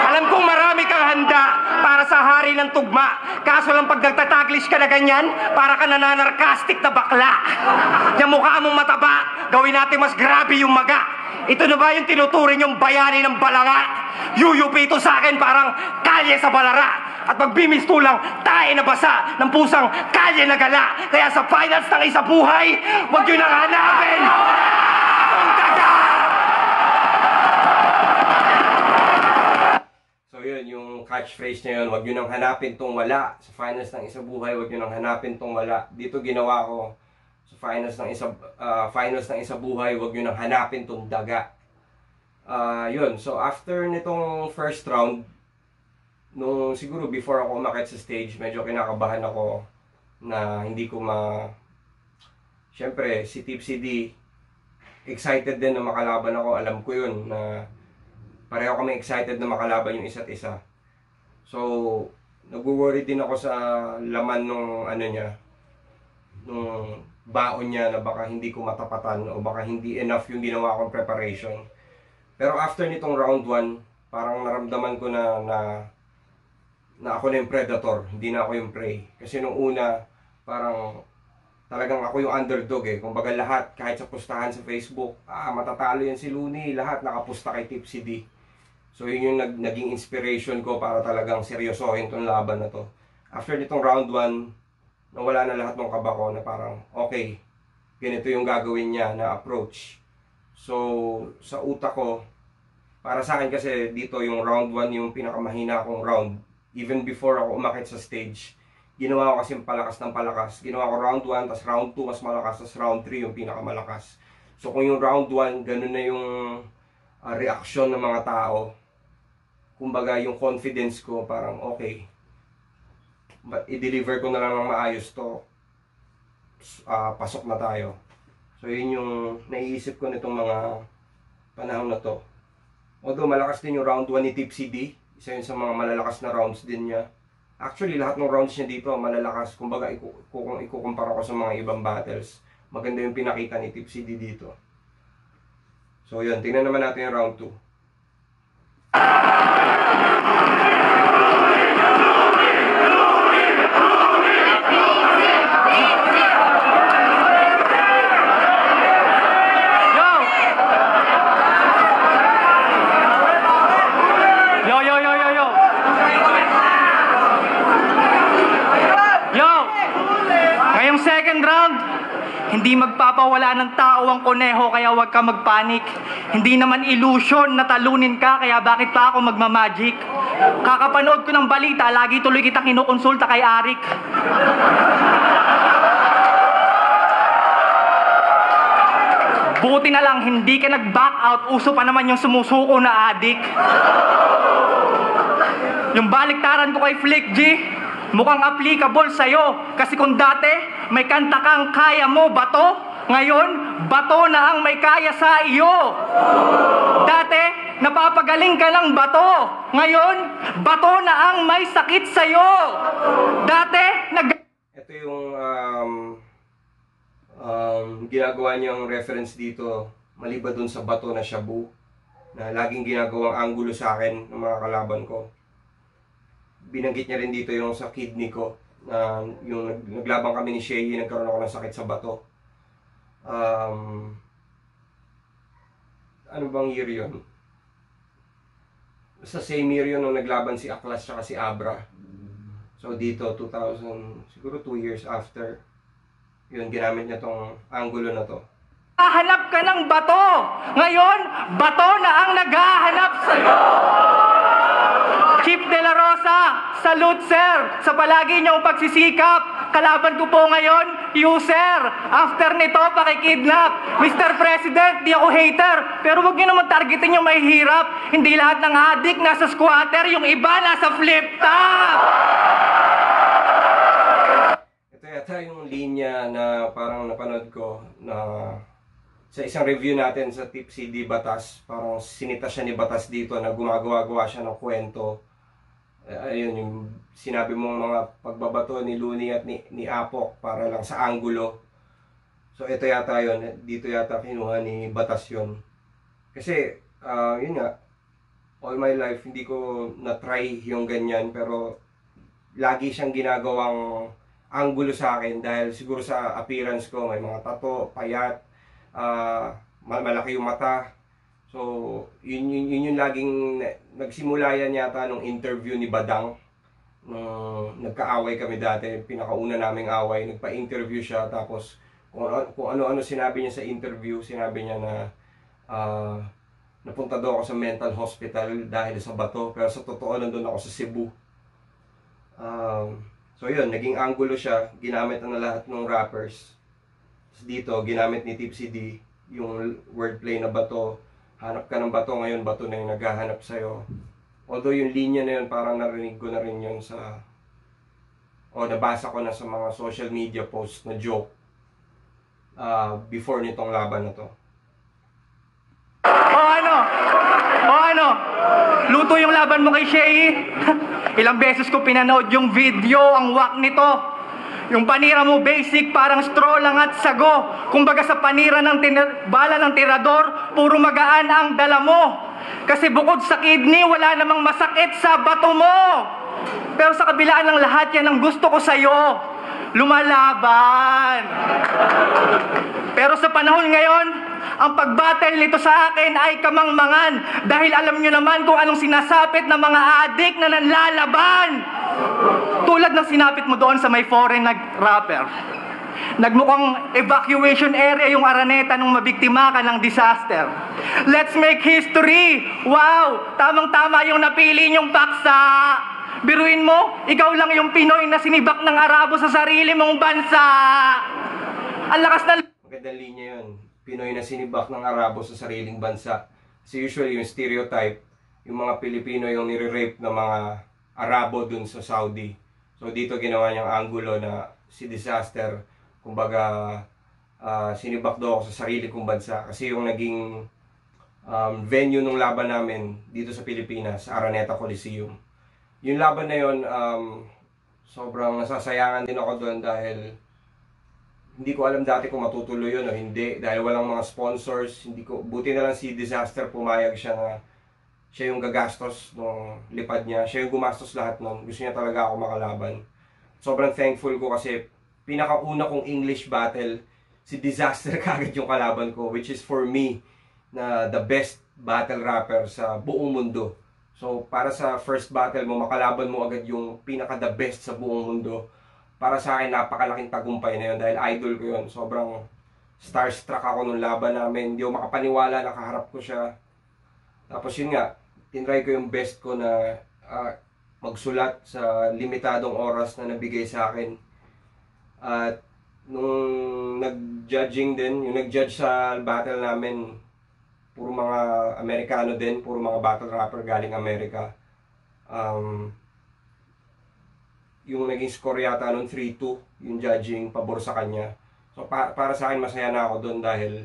Alam kong marami kang handa para sa hari ng tugma. Kaso lang pag nagtataglish ka na ganyan, para ka nananarkastik na bakla. Yung mukha mong mataba, gawin natin mas grabe yung maga. Ito na ba yung tinuturing yung bayani ng balanga? Yuyupi ito sa akin parang kalye sa balara. At pag bimistulang, tae na basa ng pusang kalye na gala. Kaya sa finals ng isa buhay, huwag yun ang hanapin! Ang daga! So yun, yung catchphrase niya yun, wag nyo nang hanapin tong wala. Sa finals ng isa buhay, wag nyo nang hanapin tong wala. Dito ginawa ko, sa finals ng isa, ah, finals ng isa buhay, wag nyo nang hanapin tong daga. Ah, yun, so after nitong first round, nung siguro before ako umakit sa stage, medyo kinakabahan ako na hindi ko ma... Siyempre, si Tipsy D, excited din na makalaban ako. Alam ko yun na pareho kami excited na makalaban yung isa't isa. So, nagwo-worry din ako sa laman nung ano niya, nung baon niya na baka hindi ko matapatan o baka hindi enough yung ginawa kong preparation. Pero after nitong round 1, parang naramdaman ko na na na ako na yung predator, hindi na ako yung prey. Kasi nung una, parang talagang ako yung underdog eh. Kumbaga lahat, kahit sa pustahan sa Facebook, ah, matatalo yan si Looney, lahat nakapusta kay Tipsy D. So yun yung nag, naging inspiration ko para talagang seryosohin tong laban na to. After nitong round 1, nawala na lahat ng kaba ko na parang, okay, ganito yung gagawin niya na approach. So, sa utak ko, para sa akin kasi dito yung round 1 yung pinakamahina kong round. Even before ako umakit sa stage, ginawa ko kasi palakas ng palakas. Ginawa ko round 1, tas round 2 mas malakas, tas round 3 yung pinakamalakas. So kung yung round 1, ganun na yung ah, reaksyon ng mga tao. Kumbaga yung confidence ko parang okay. I-deliver ko na lang ng maayos to. Ah, pasok na tayo. So yun yung naiisip ko nitong mga panahon na to. Although malakas din yung round 1 ni Tipsy D. Isa yun sa mga malalakas na rounds din niya. Actually, lahat ng rounds niya dito malalakas. Kumbaga, kung ikukumpara ko sa mga ibang battles, maganda yung pinakita ni Tipsy D dito. So yun, tingnan naman natin yung round 2. Yo! Yo, yo, yo, yo, yo! Yo! Ngayong second round, hindi magpapawala ng tao ang koneho kaya huwag ka magpanik. Hindi naman illusion na talunin ka kaya bakit pa ako magmamagic? Kakapanood ko ng balita, lagi tuloy kita kinukonsulta kay Arik. Buti na lang, hindi ka nag-back out. Uso pa naman yung sumusuko na adik. Yung baliktaran ko kay Flick G, mukhang applicable sa'yo. Kasi kung dati, may kanta kang kaya mo, bato. Ngayon, bato na ang may kaya sa iyo. Dati, napapagaling ka ng bato. Ngayon, bato na ang may sakit sa'yo. Dati, nag... Ito yung um, um, ginagawa niyang reference dito maliba dun sa bato na shabu na laging ginagawang angulo sa akin ng mga kalaban ko. Binanggit niya rin dito yung sa kidney ko na yung nag- naglaban kami ni Shay, nagkaroon ako ng sakit sa bato. Um, ano bang year yun? Sa same year yun nung naglaban si Aklas at si Abra. So dito, 2000, siguro 2 years after, yun, ginamit niya tong angulo na to. Hahanap ka ng bato. Ngayon, bato na ang naghahanap sa'yo. Chief De La Rosa, salute sir sa palagi niyong pagsisikap. Kalaban ko po ngayon, you sir. After nito, pakikidnap. Mr. President, di ako hater. Pero wag niyo naman targetin yung mahihirap. Hindi lahat ng adik nasa squatter, yung iba nasa flip top. Ito yata yung linya na parang napanood ko na sa isang review natin sa Tipsy D Batas, parang sinita siya ni Batas dito na gumagawa-gawa siya ng kwento. Eh, ayun, yung sinabi mong mga pagbabato ni Looney at ni, ni Apok para lang sa angulo. So ito yata yun, dito yata kinuha ni Batas yun. Kasi, ah, yun nga, all my life hindi ko na-try yung ganyan pero lagi siyang ginagawang angulo sa akin dahil siguro sa appearance ko may mga tato, payat, mal- malaki yung mata. So, yun, yun, yun yung laging nagsimula yan yata nung interview ni Badang. Nung nagkaaway kami dati, pinakauna naming away, nagpa-interview siya tapos kung, ano- kung ano-ano sinabi niya sa interview, sinabi niya na ah, napunta daw ako sa mental hospital dahil sa bato pero sa totoo nandun ako sa Cebu. Um, so yun, naging angulo siya, ginamit na lahat ng rappers. Dito, ginamit ni Tipsy D yung wordplay na bato. Hanap ka ng bato, ngayon bato na yung naghahanap sa'yo. Although yung linya na yun, parang narinig ko na rin yun sa... O nabasa ko na sa mga social media posts na joke ah, before nitong laban na to. O ano? O ano? Luto yung laban mo kay Shay. Ilang beses ko pinanood yung video, ang wak nito. Yung panira mo basic, parang straw lang at sago. Kumbaga sa panira ng tin- bala ng tirador, puro magaan ang dala mo. Kasi bukod sa kidney, wala namang masakit sa bato mo. Pero sa kabilaan ng lahat yan ang gusto ko sa'yo. lumalaban. Pero sa panahon ngayon, ang pagbattle nito sa akin ay kamangmangan dahil alam nyo naman kung anong sinasapit ng mga adik na nanlalaban. Tulad ng sinapit mo doon sa may foreign nag rapper. Nagmukhang evacuation area yung Araneta nung mabiktima ka ng disaster. Let's make history! Wow! Tamang-tama yung napili niyong paksa! Biruin mo, ikaw lang yung Pinoy na sinibak ng Arabo sa sarili mong bansa! Ang lakas ng Magandang linya yun. Pinoy na sinibak ng Arabo sa sariling bansa. Kasi usually yung stereotype, yung mga Pilipino yung nire-rape ng mga Arabo dun sa Saudi. So dito ginawa niyang angulo na si disaster, kumbaga ah, sinibak ako sa sarili kong bansa. Kasi yung naging um, venue ng laban namin dito sa Pilipinas, Araneta Coliseum. Yung laban na yun, um, sobrang nasasayangan din ako doon dahil hindi ko alam dati kung matutuloy yun o hindi dahil walang mga sponsors hindi ko buti na lang si Disaster pumayag siya na siya yung gagastos nung lipad niya siya yung gumastos lahat nun gusto niya talaga ako makalaban sobrang thankful ko kasi pinakauna kong English battle si Disaster kagad yung kalaban ko which is for me na the best battle rapper sa buong mundo so para sa first battle mo makalaban mo agad yung pinaka the best sa buong mundo para sa akin napakalaking tagumpay na yun dahil idol ko yun. Sobrang starstruck ako nung laban namin. Hindi ako makapaniwala nakaharap ko siya. Tapos yun nga, tinry ko yung best ko na ah, magsulat sa limitadong oras na nabigay sa akin. At nung nag-judging din, yung nag-judge sa battle namin, puro mga Amerikano din, puro mga battle rapper galing Amerika. Um, yung naging score yata nun 3-2 yung judging pabor sa kanya. So pa- para sa akin masaya na ako doon dahil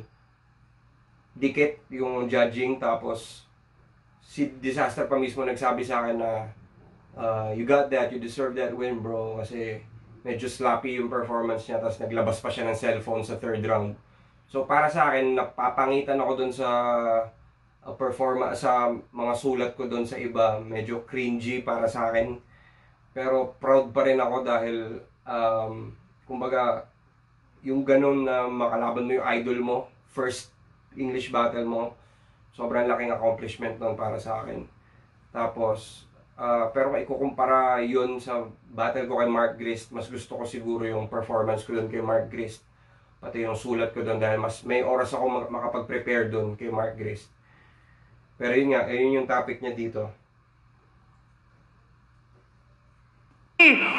dikit yung judging tapos si Disaster pa mismo nagsabi sa akin na uh, you got that, you deserve that win bro kasi medyo sloppy yung performance niya tapos naglabas pa siya ng cellphone sa third round. So para sa akin napapangitan ako doon sa uh, performa sa mga sulat ko doon sa iba, medyo cringy para sa akin. Pero proud pa rin ako dahil um, kumbaga yung ganun na makalaban mo yung idol mo, first English battle mo, sobrang laking accomplishment nun para sa akin. Tapos, ah, pero kung ikukumpara yun sa battle ko kay Mark Grist, mas gusto ko siguro yung performance ko dun kay Mark Grist. Pati yung sulat ko dun dahil mas may oras ako mak- makapag-prepare dun kay Mark Grist. Pero yun nga, yun yung topic niya dito.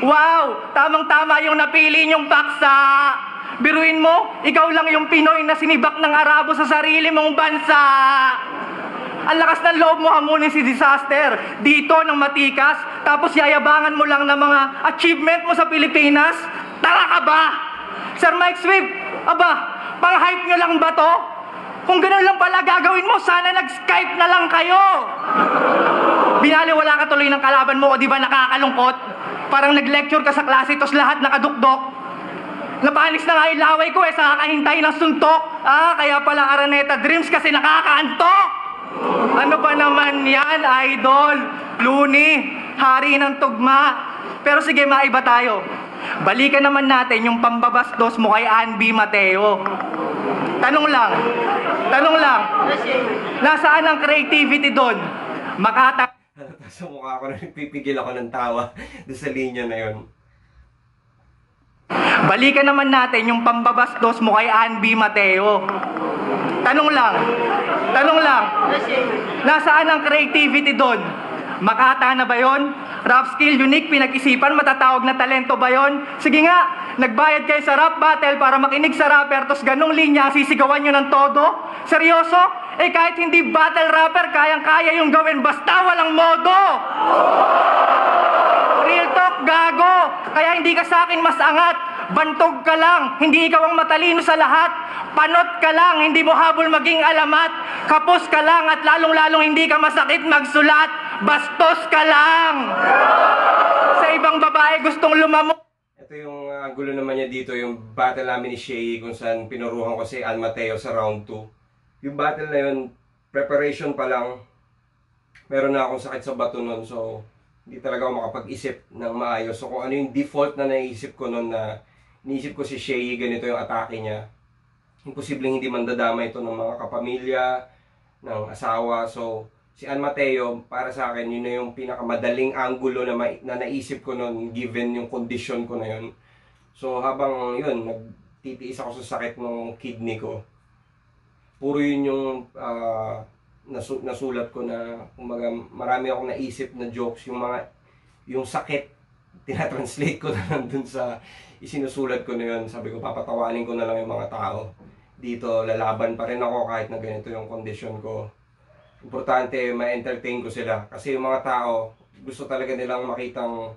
Wow! Tamang-tama yung napili niyong paksa! Biruin mo, ikaw lang yung Pinoy na sinibak ng Arabo sa sarili mong bansa! Ang lakas ng loob mo hamunin si Disaster dito ng matikas, tapos yayabangan mo lang ng mga achievement mo sa Pilipinas? Tara ka ba? Sir Mike Swift, aba, pang-hype nyo lang ba to? Kung ganun lang pala gagawin mo, sana nag-Skype na lang kayo! Binali wala ka tuloy ng kalaban mo o di ba nakakalungkot? Parang nag-lecture ka sa klase tapos lahat nakadukdok. Napanis na nga yung laway ko eh sa kakahintay ng suntok. Ah, kaya pala Araneta Dreams kasi nakakaantok. Ano ba naman yan, idol? Luni, hari ng tugma. Pero sige, maiba tayo. Balikan naman natin yung pambabastos mo kay Anby Mateo. Tanong lang, tanong lang, nasaan ang creativity doon? Makata sa mukha ko na nagpipigil ako ng tawa doon sa linya na yun. Balikan naman natin yung pambabastos mo kay Anby Mateo. Tanong lang, tanong lang, nasaan ang creativity doon? Makata na ba yon? Rap skill, unique, pinag-isipan, matatawag na talento ba yon? Sige nga, nagbayad kayo sa rap battle para makinig sa rapper, tos ganong linya, sisigawan nyo ng todo? Seryoso? Eh kahit hindi battle rapper, kayang-kaya yung gawin, basta walang modo! Real talk, gago! Kaya hindi ka sa akin mas angat. Bantog ka lang, hindi ikaw ang matalino sa lahat. Panot ka lang, hindi mo habol maging alamat. Kapos ka lang at lalong-lalong hindi ka masakit magsulat. Bastos ka lang! Sa ibang babae gustong lumamo. Ito yung uh, gulo naman niya dito, yung battle namin ni Shay kung saan pinuruhan ko si Al Mateo sa round 2. Yung battle na yun, preparation pa lang. Meron na akong sakit sa bato nun, so hindi talaga ako makapag-isip ng maayos. So kung ano yung default na naisip ko nun na Inisip ko si Shay, ganito yung atake niya. Imposibleng hindi mandadama ito ng mga kapamilya, ng asawa. So, si Ann Mateo, para sa akin, yun na yung pinakamadaling angulo na, ma- na naisip ko noon given yung condition ko na yun. So, habang yun, nagtitiis ako sa sakit ng kidney ko, puro yun yung ah, nasu- nasulat ko na kumbaga marami akong naisip na jokes. Yung mga yung sakit tinatranslate ko na lang dun sa isinusulat ko na yun. Sabi ko papatawanin ko na lang yung mga tao. Dito lalaban pa rin ako kahit na ganito yung condition ko. Importante ma-entertain ko sila. Kasi yung mga tao gusto talaga nilang makitang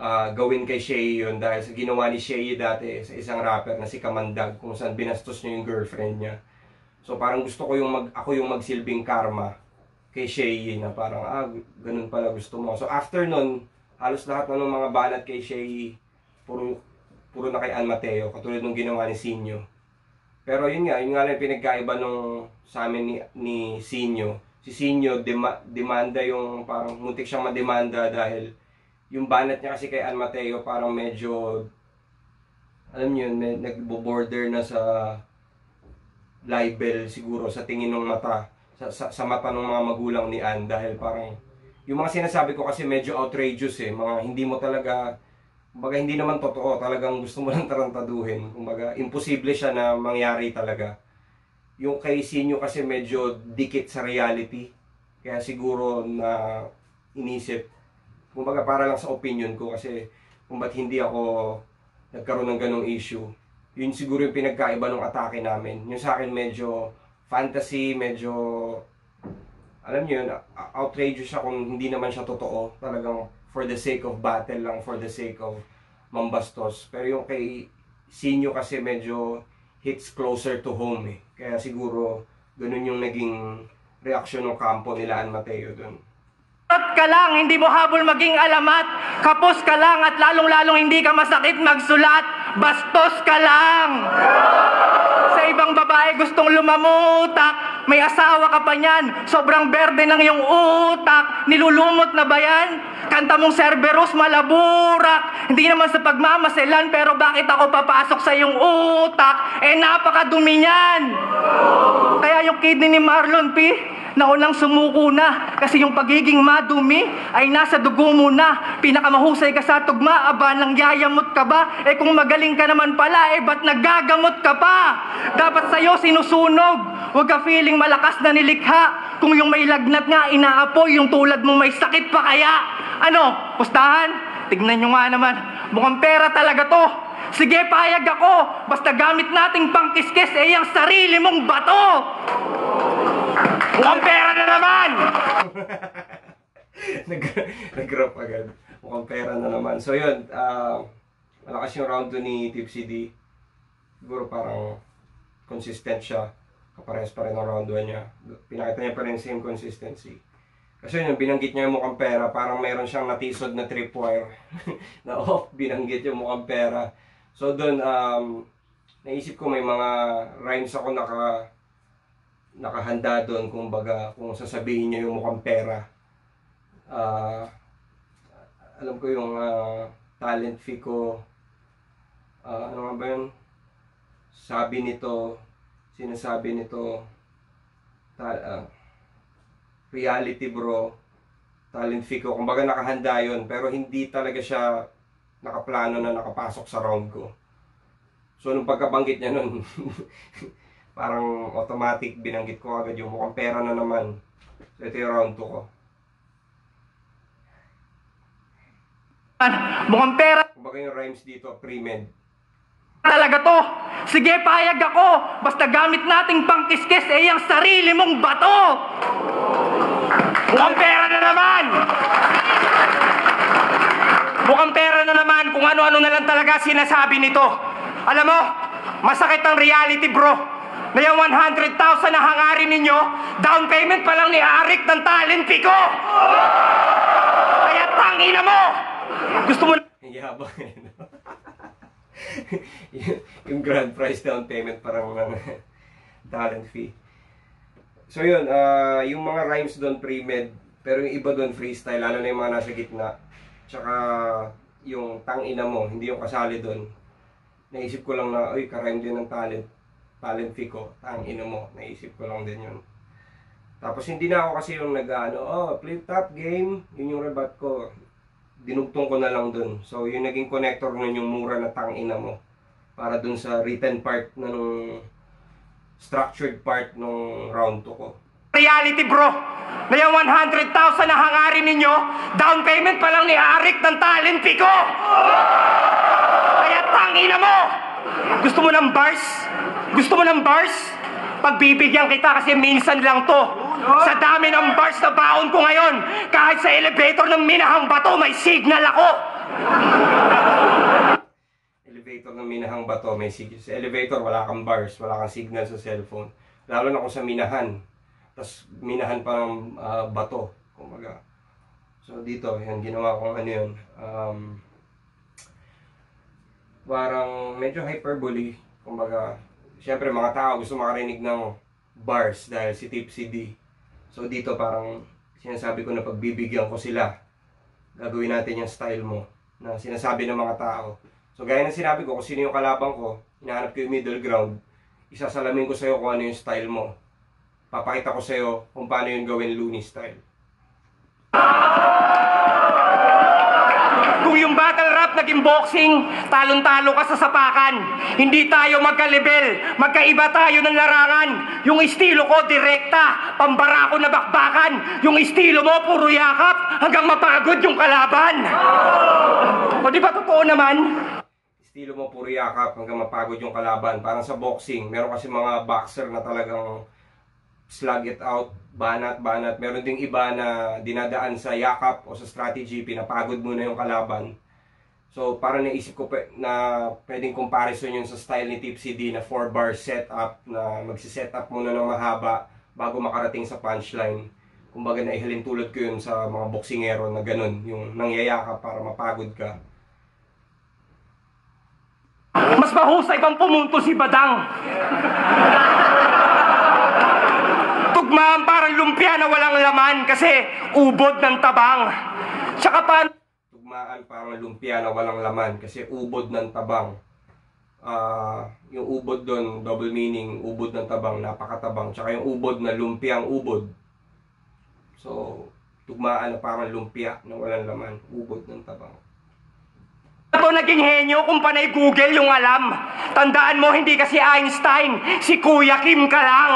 ah, gawin kay Shay yun. Dahil sa ginawa ni Shay dati sa isang rapper na si Kamandag kung saan binastos niya yung girlfriend niya So parang gusto ko yung mag ako yung magsilbing karma kay Shay na parang ah ganun pala gusto mo. So after nun, halos lahat na ng mga banat kay Shay puro puro na kay Ann Mateo katulad nung ginawa ni Sinyo. Pero yun nga, yun nga lang pinagkaiba nung sa amin ni, ni Sinyo. Si Sinyo dema, demanda yung parang muntik siyang mademanda dahil yung banat niya kasi kay Ann Mateo parang medyo alam niyo nagbo-border na sa libel siguro sa tingin ng mata sa, sa, sa mata ng mga magulang ni Ann. Dahil parang yung mga sinasabi ko kasi medyo outrageous eh. Mga hindi mo talaga kumbaga hindi naman totoo. Talagang gusto mo lang tarantaduhin. Kumbaga imposible siya na mangyari talaga. Yung kay Sinyo kasi medyo dikit sa reality. Kaya siguro na inisip kumbaga para lang sa opinion ko kasi kung ba't hindi ako nagkaroon ng ganong issue yun siguro yung pinagkaiba ng atake namin. Yung sa akin medyo fantasy, medyo alam niyo yun, outrageous siya kung hindi naman siya totoo. Talagang for the sake of battle lang, for the sake of mambastos. Pero yung kay Sinyo kasi medyo hits closer to home eh. Kaya siguro ganun yung naging reaksyon ng kampo nila Ann Mateo dun. At ka lang, hindi mo habol maging alamat. Kapos ka lang at lalong-lalong hindi ka masakit magsulat. Bastos ka lang. Sa ibang babae gustong lumamutak. May asawa ka pa niyan. Sobrang berde ng iyong utak. Nilulumot na ba yan? Kanta mong Cerberus malaburak. Hindi naman sa pagmamaselan pero bakit ako papasok sa iyong utak? Eh napakadumi niyan. Kaya yung kidney ni Marlon P, naunang sumuko na. Kasi yung pagiging madumi ay nasa dugo mo na. Pinakamahusay ka sa tugma, aba nang yayamot ka ba? Eh kung magaling ka naman pala, eh ba't nagagamot ka pa? Dapat sa'yo sinusunog. Huwag ka feeling malakas na nilikha. Kung yung may lagnat nga, inaapoy, yung tulad mong may sakit pa kaya. Ano, pustahan? Tignan nyo nga naman. Mukhang pera talaga to. Sige, payag ako. Basta gamit nating pangkiskis eh yung sarili mong bato. Mukhang pera na naman! nag nag-rap agad. Mukhang pera na naman. So yun, ah, malakas yung round 2 ni Tipsy D. Siguro parang consistent siya. Kapares pa rin ang round 2 niya. Pinakita niya pa rin same consistency. Kasi yun, binanggit niya yung mukhang pera, parang mayroon siyang natisod na tripwire. na off, binanggit yung mukhang pera. So doon, um, naisip ko may mga rhymes ako naka nakahanda doon kung baga kung sasabihin niya yung mukhang pera. Ah alam ko yung ah, talent fee ko. Ah, ano nga ba yun? Sabi nito sinasabi nito ta- ah, reality bro talent fee ko. Kumbaga nakahanda yun. Pero hindi talaga siya nakaplano na nakapasok sa round ko so nung pagkabanggit niya nun parang automatic binanggit ko agad yung mukhang pera na naman so ito yung round 2 ko Mukhang pera kumbaga yung rhymes dito pre-med talaga to. Sige, payag ako. Basta gamit nating pangkiskis eh yung sarili mong bato. Mukhang pera na naman! Mukhang pera na naman kung ano-ano na lang talaga sinasabi nito. Alam mo, masakit ang reality bro. Na yung 100,000 na hangarin ninyo, down payment pa lang ni Arik ng talent ko! Kaya tangina mo! Gusto mo Yabang eh, no? yung, grand prize down payment parang ng talent fee. So yun, ah, yung mga rhymes doon pre-med, pero yung iba doon freestyle, lalo na yung mga nasa gitna. Tsaka yung tangina mo, hindi yung kasali doon. naisip ko lang na, uy, karime din ng talent, talent fee ko, tang ino mo, naisip ko lang din yun. Tapos hindi na ako kasi yung nag ano, oh, flip top game, yun yung rebat ko. Dinugtong ko na lang dun. So, yung naging connector nun yung mura na tang ina mo. Para dun sa written part na nung structured part nung round 2 ko. Reality bro, na yung 100,000 na hangarin ninyo, down payment pa lang ni Arik ng talent fee ko! Kaya tangina mo! Gusto mo ng bars? Gusto mo ng bars? Pagbibigyan kita kasi minsan lang to. Sa dami ng bars na baon ko ngayon, kahit sa elevator ng minahang bato, may signal ako. elevator ng Minahang Bato, may sig- sa elevator wala kang bars, wala kang signal sa cellphone. Lalo na kung sa Minahan. Tapos Minahan pa ah, bato, kumbaga. So dito, yan ginawa kong ano yun. Um, parang medyo hyperbole, kumbaga. Siyempre mga tao gusto makarinig ng bars dahil si Tipsy D. So dito parang sinasabi ko na pagbibigyan ko sila. Gagawin natin yung style mo na sinasabi ng mga tao. So gaya ng sinabi ko, kung sino yung kalabang ko, hinahanap ko yung middle ground, isasalamin ko sa'yo kung ano yung style mo. Papakita ko sa'yo kung paano yung gawin loony style. Kung yung battle rap naging boxing, talon-talo ka sa sapakan. Hindi tayo magka-level, magkaiba tayo ng larangan. Yung estilo ko, direkta, pambara ko na bakbakan. Yung estilo mo, puro yakap, hanggang mapagod yung kalaban. O di ba totoo naman? Estilo mo puro yakap hanggang mapagod yung kalaban. Parang sa boxing, meron kasi mga boxer na talagang slug it out, banat, banat. Meron ding iba na dinadaan sa yakap o sa strategy, pinapagod muna yung kalaban. So, parang naisip ko pe- na pwedeng comparison yun sa style ni Tipsy D na 4-bar setup na magsiset up muna ng mahaba bago makarating sa punchline. Kumbaga naihalin tulad ko yun sa mga boksingero na ganun, yung nangyayakap para mapagod ka. Mas mahusay pang pumunto si Badang. Tugmaan parang lumpia na walang laman kasi ubod ng tabang. Tsaka paano tugmaan parang lumpia na walang laman kasi ubod ng tabang. Ah, yung ubod doon, double meaning, ubod ng tabang, napakatabang. Tsaka yung ubod na lumpiang ubod. So, tugmaan na parang lumpia na walang laman, ubod ng tabang. to naging henyo kung panay Google yung alam? Tandaan mo, hindi kasi Einstein, si Kuya Kim ka lang.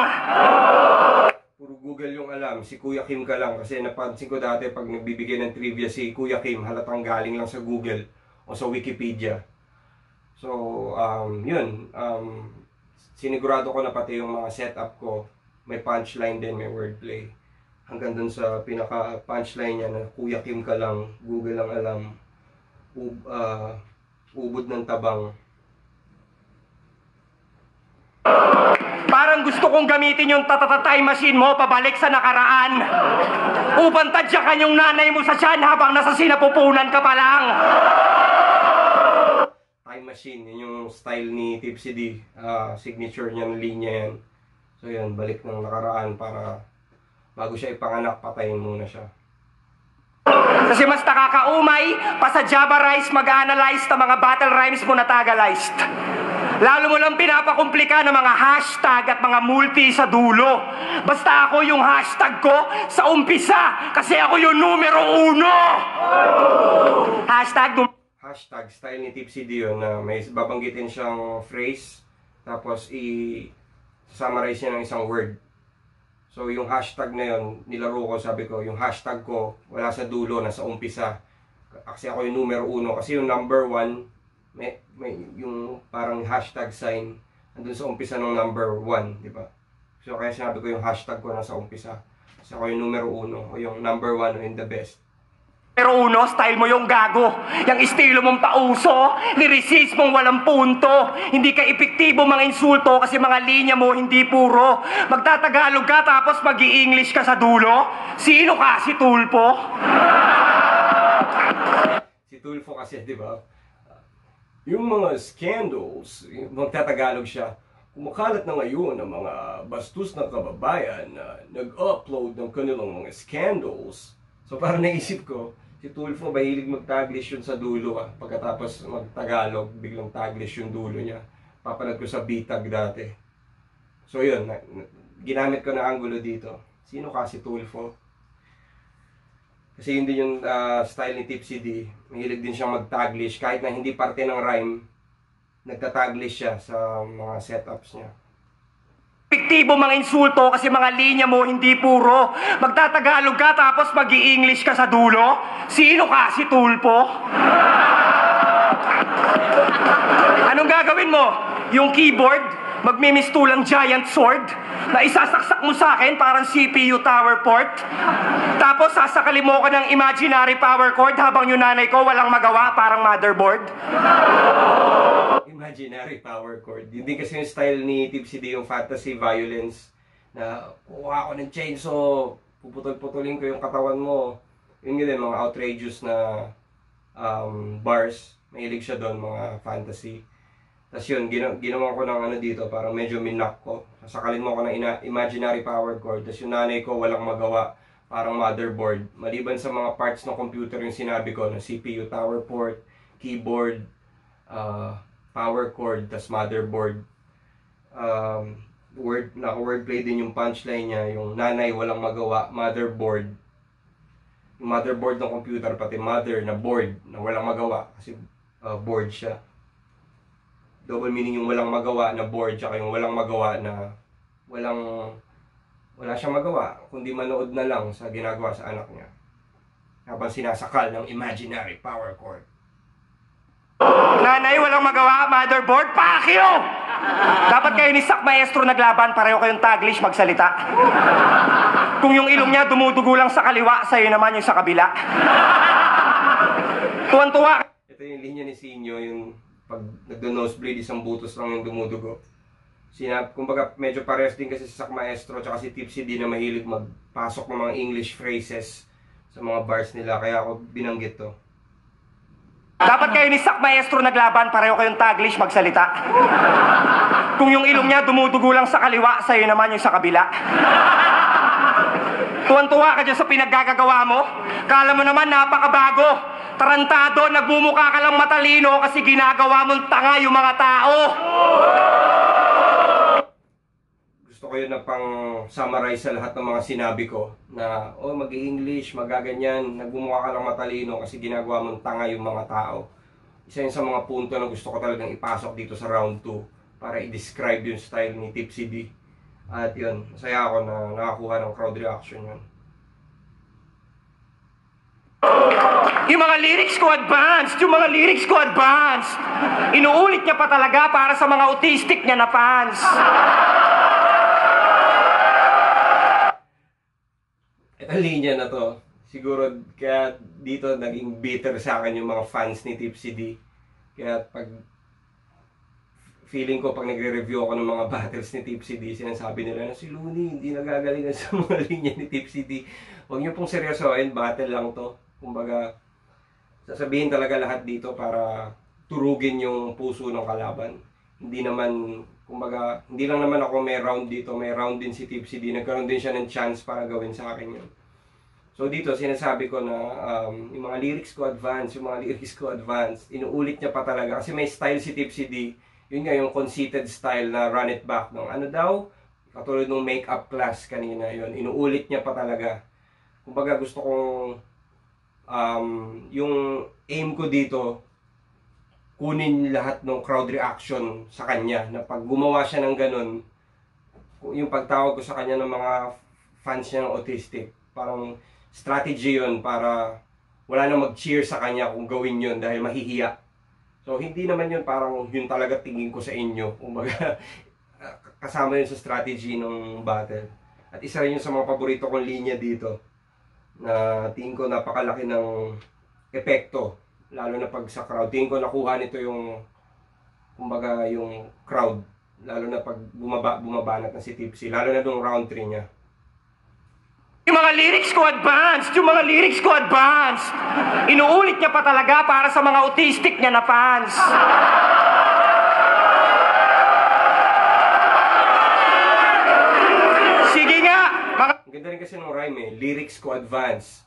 Google yung alam, si Kuya Kim ka lang. Kasi napansin ko dati pag nagbibigay ng trivia si Kuya Kim, halatang galing lang sa Google o sa Wikipedia. So, um, yun. Um, sinigurado ko na pati yung mga setup ko, may punchline din, may wordplay. Hanggang dun sa pinaka-punchline niya na Kuya Kim ka lang, Google lang alam, ub, ah, ubod ng tabang. Parang gusto kong gamitin yung tatatatay machine mo pabalik sa nakaraan. Upang tadyakan yung nanay mo sa tiyan habang nasa sinapupunan ka pa lang. Time Machine, yun yung style ni Tipsy D. Ah, signature niya ng linya yan. So yun, balik ng nakaraan para bago siya ipanganak, patayin muna siya. Kasi mas nakakaumay pa sa Java Rice mag-analyze ng mga battle rhymes mo na tagaliced. Lalo mo lang pinapakumplika ng mga hashtag at mga multi sa dulo. Basta ako yung hashtag ko sa umpisa kasi ako yung numero uno. Hashtag num- Hashtag style ni Tipsy D yun na may babanggitin siyang phrase tapos i-summarize niya ng isang word. So yung hashtag na yun, nilaro ko, sabi ko, yung hashtag ko, wala sa dulo, nasa umpisa. Kasi ako yung numero uno. Kasi yung number one, may, may yung parang hashtag sign, andun sa umpisa ng number one, di ba? So kaya sinabi ko yung hashtag ko nasa umpisa. Kasi ako yung numero uno, o yung number one, o yung the best. Pero uno, style mo yung gago. Yung estilo mong pauso, niresist mong walang punto. Hindi ka epektibo mga insulto kasi mga linya mo hindi puro. Magtatagalog ka tapos mag english ka sa dulo. Sino ka? Si Tulpo? si Tulfo kasi, di ba? Yung mga scandals, magtatagalog siya, kumakalat na ngayon ang mga bastos na kababayan na nag-upload ng kanilang mga scandals. So parang naisip ko, Si Tulfo, mahilig mag-Taglish yun sa dulo ah. Pagkatapos mag-Tagalog, biglang Taglish yung dulo niya. Papanood ko sa Bitag dati. So yun, na, na- ginamit ko na angulo dito. Sino kasi Tulfo? Kasi yun din yung ah, style ni Tipsy D. Mahilig din siyang mag-Taglish. Kahit na hindi parte ng rhyme, nagtataglish siya sa mga setups niya. Epektibo mga insulto kasi mga linya mo hindi puro. Magtatagalog ka tapos mag english ka sa dulo? Sino ka? Si Tulpo? Anong gagawin mo? Yung keyboard? Magmimistulang giant sword? Na isasaksak mo sa akin parang CPU tower port? Tapos sasakalin mo ko ng imaginary power cord habang yung nanay ko walang magawa parang motherboard? Imaginary power chord. Yun din kasi yung style ni Tipsy D, yung fantasy violence. Na kuha ako ng chainsaw, puputol-putulin ko yung katawan mo. Yun yun mga outrageous na um, bars. Mahilig siya doon, mga fantasy. Tapos yun, gina- ginawa ko ng ano dito, parang medyo minak ko. Sasakalin mo ako ng ina- imaginary power cord. Tapos yung nanay ko walang magawa, parang motherboard. Maliban sa mga parts ng computer yung sinabi ko, na CPU tower port, keyboard, uh, power cord, tas motherboard. Um, word, naka-wordplay din yung punchline niya, yung nanay walang magawa, motherboard. Yung motherboard ng computer, pati mother na board, na walang magawa, kasi uh, board siya. Double meaning yung walang magawa na board, tsaka yung walang magawa na walang wala siyang magawa, kundi manood na lang sa ginagawa sa anak niya. Habang sinasakal ng imaginary power cord. Nanay, walang magawa, motherboard, pakyo! Dapat kayo ni Sak Maestro naglaban, pareho kayong taglish magsalita. Kung yung ilong niya dumudugo lang sa kaliwa, sa'yo naman yung sa kabila. Tuwan-tuwa Ito yung linya ni Sinyo, yung pag nagdo-nosebleed, isang butos lang yung dumudugo. Sinab, kumbaga medyo pares din kasi si Sak Maestro tsaka si Tipsy D na mahilig magpasok ng mga English phrases sa mga bars nila, kaya ako binanggit to. Dapat kayo ni Sak Maestro naglaban, pareho kayong taglish magsalita. Kung yung ilong niya dumudugo lang sa kaliwa, sa'yo naman yung sa kabila. Tuwan-tuwa ka dyan sa pinaggagawa mo. Kala mo naman napakabago. Tarantado, nagmumukha ka lang matalino kasi ginagawa mong tanga yung mga tao. Gusto ko yun na pang summarize sa lahat ng mga sinabi ko na oh mag-English, magaganyan, nagmumukha ka lang matalino kasi ginagawa mong tanga yung mga tao. Isa yun sa mga punto na gusto ko talagang ipasok dito sa round 2 para i-describe yung style ni Tipsy D. At yun, masaya ako na nakakuha ng crowd reaction yun. Yung mga lyrics ko advanced, yung mga lyrics ko advanced. Inuulit niya pa talaga para sa mga autistic niya na fans. Ito linya na to. Siguro kaya dito naging bitter sa akin yung mga fans ni Tipsy D. Kaya pag feeling ko pag nagre-review ako ng mga battles ni Tipsy D, sinasabi nila na si Looney hindi nagagalingan sa mga linya ni Tipsy D. Huwag niyo pong seryosohin, battle lang to. Kumbaga, sasabihin talaga lahat dito para turugin yung puso ng kalaban. Hindi naman, kumbaga, hindi lang naman ako may round dito, may round din si Tipsy D. Nagkaroon din siya ng chance para gawin sa akin yun. So dito, sinasabi ko na um, yung mga lyrics ko advance, yung mga lyrics ko advance, inuulit niya pa talaga. Kasi may style si Tipsy D, yun nga yung conceited style na run it back. Nung ano daw, katulad nung make-up class kanina, yun, inuulit niya pa talaga. Kumbaga gusto kong um, yung aim ko dito, kunin lahat ng crowd reaction sa kanya. Na pag gumawa siya ng ganun, yung pagtawag ko sa kanya ng mga fans niya ng autistic, parang strategy yun para wala na mag-cheer sa kanya kung gawin yun dahil mahihiya. So, hindi naman yun parang yun talaga tingin ko sa inyo. Kumbaga, kasama yun sa strategy ng battle. At isa rin yun sa mga paborito kong linya dito na tingin ko napakalaki ng epekto lalo na pag sa crowd. Tingin ko nakuha nito yung kumbaga yung crowd lalo na pag bumaba, bumabanat na si Tipsy lalo na nung round 3 niya. Yung mga lyrics ko advanced, yung mga lyrics ko advanced. Inuulit niya pa talaga para sa mga autistic niya na fans. Sige nga, mga Ang ganda rin kasi ng rhyme eh, lyrics ko advance.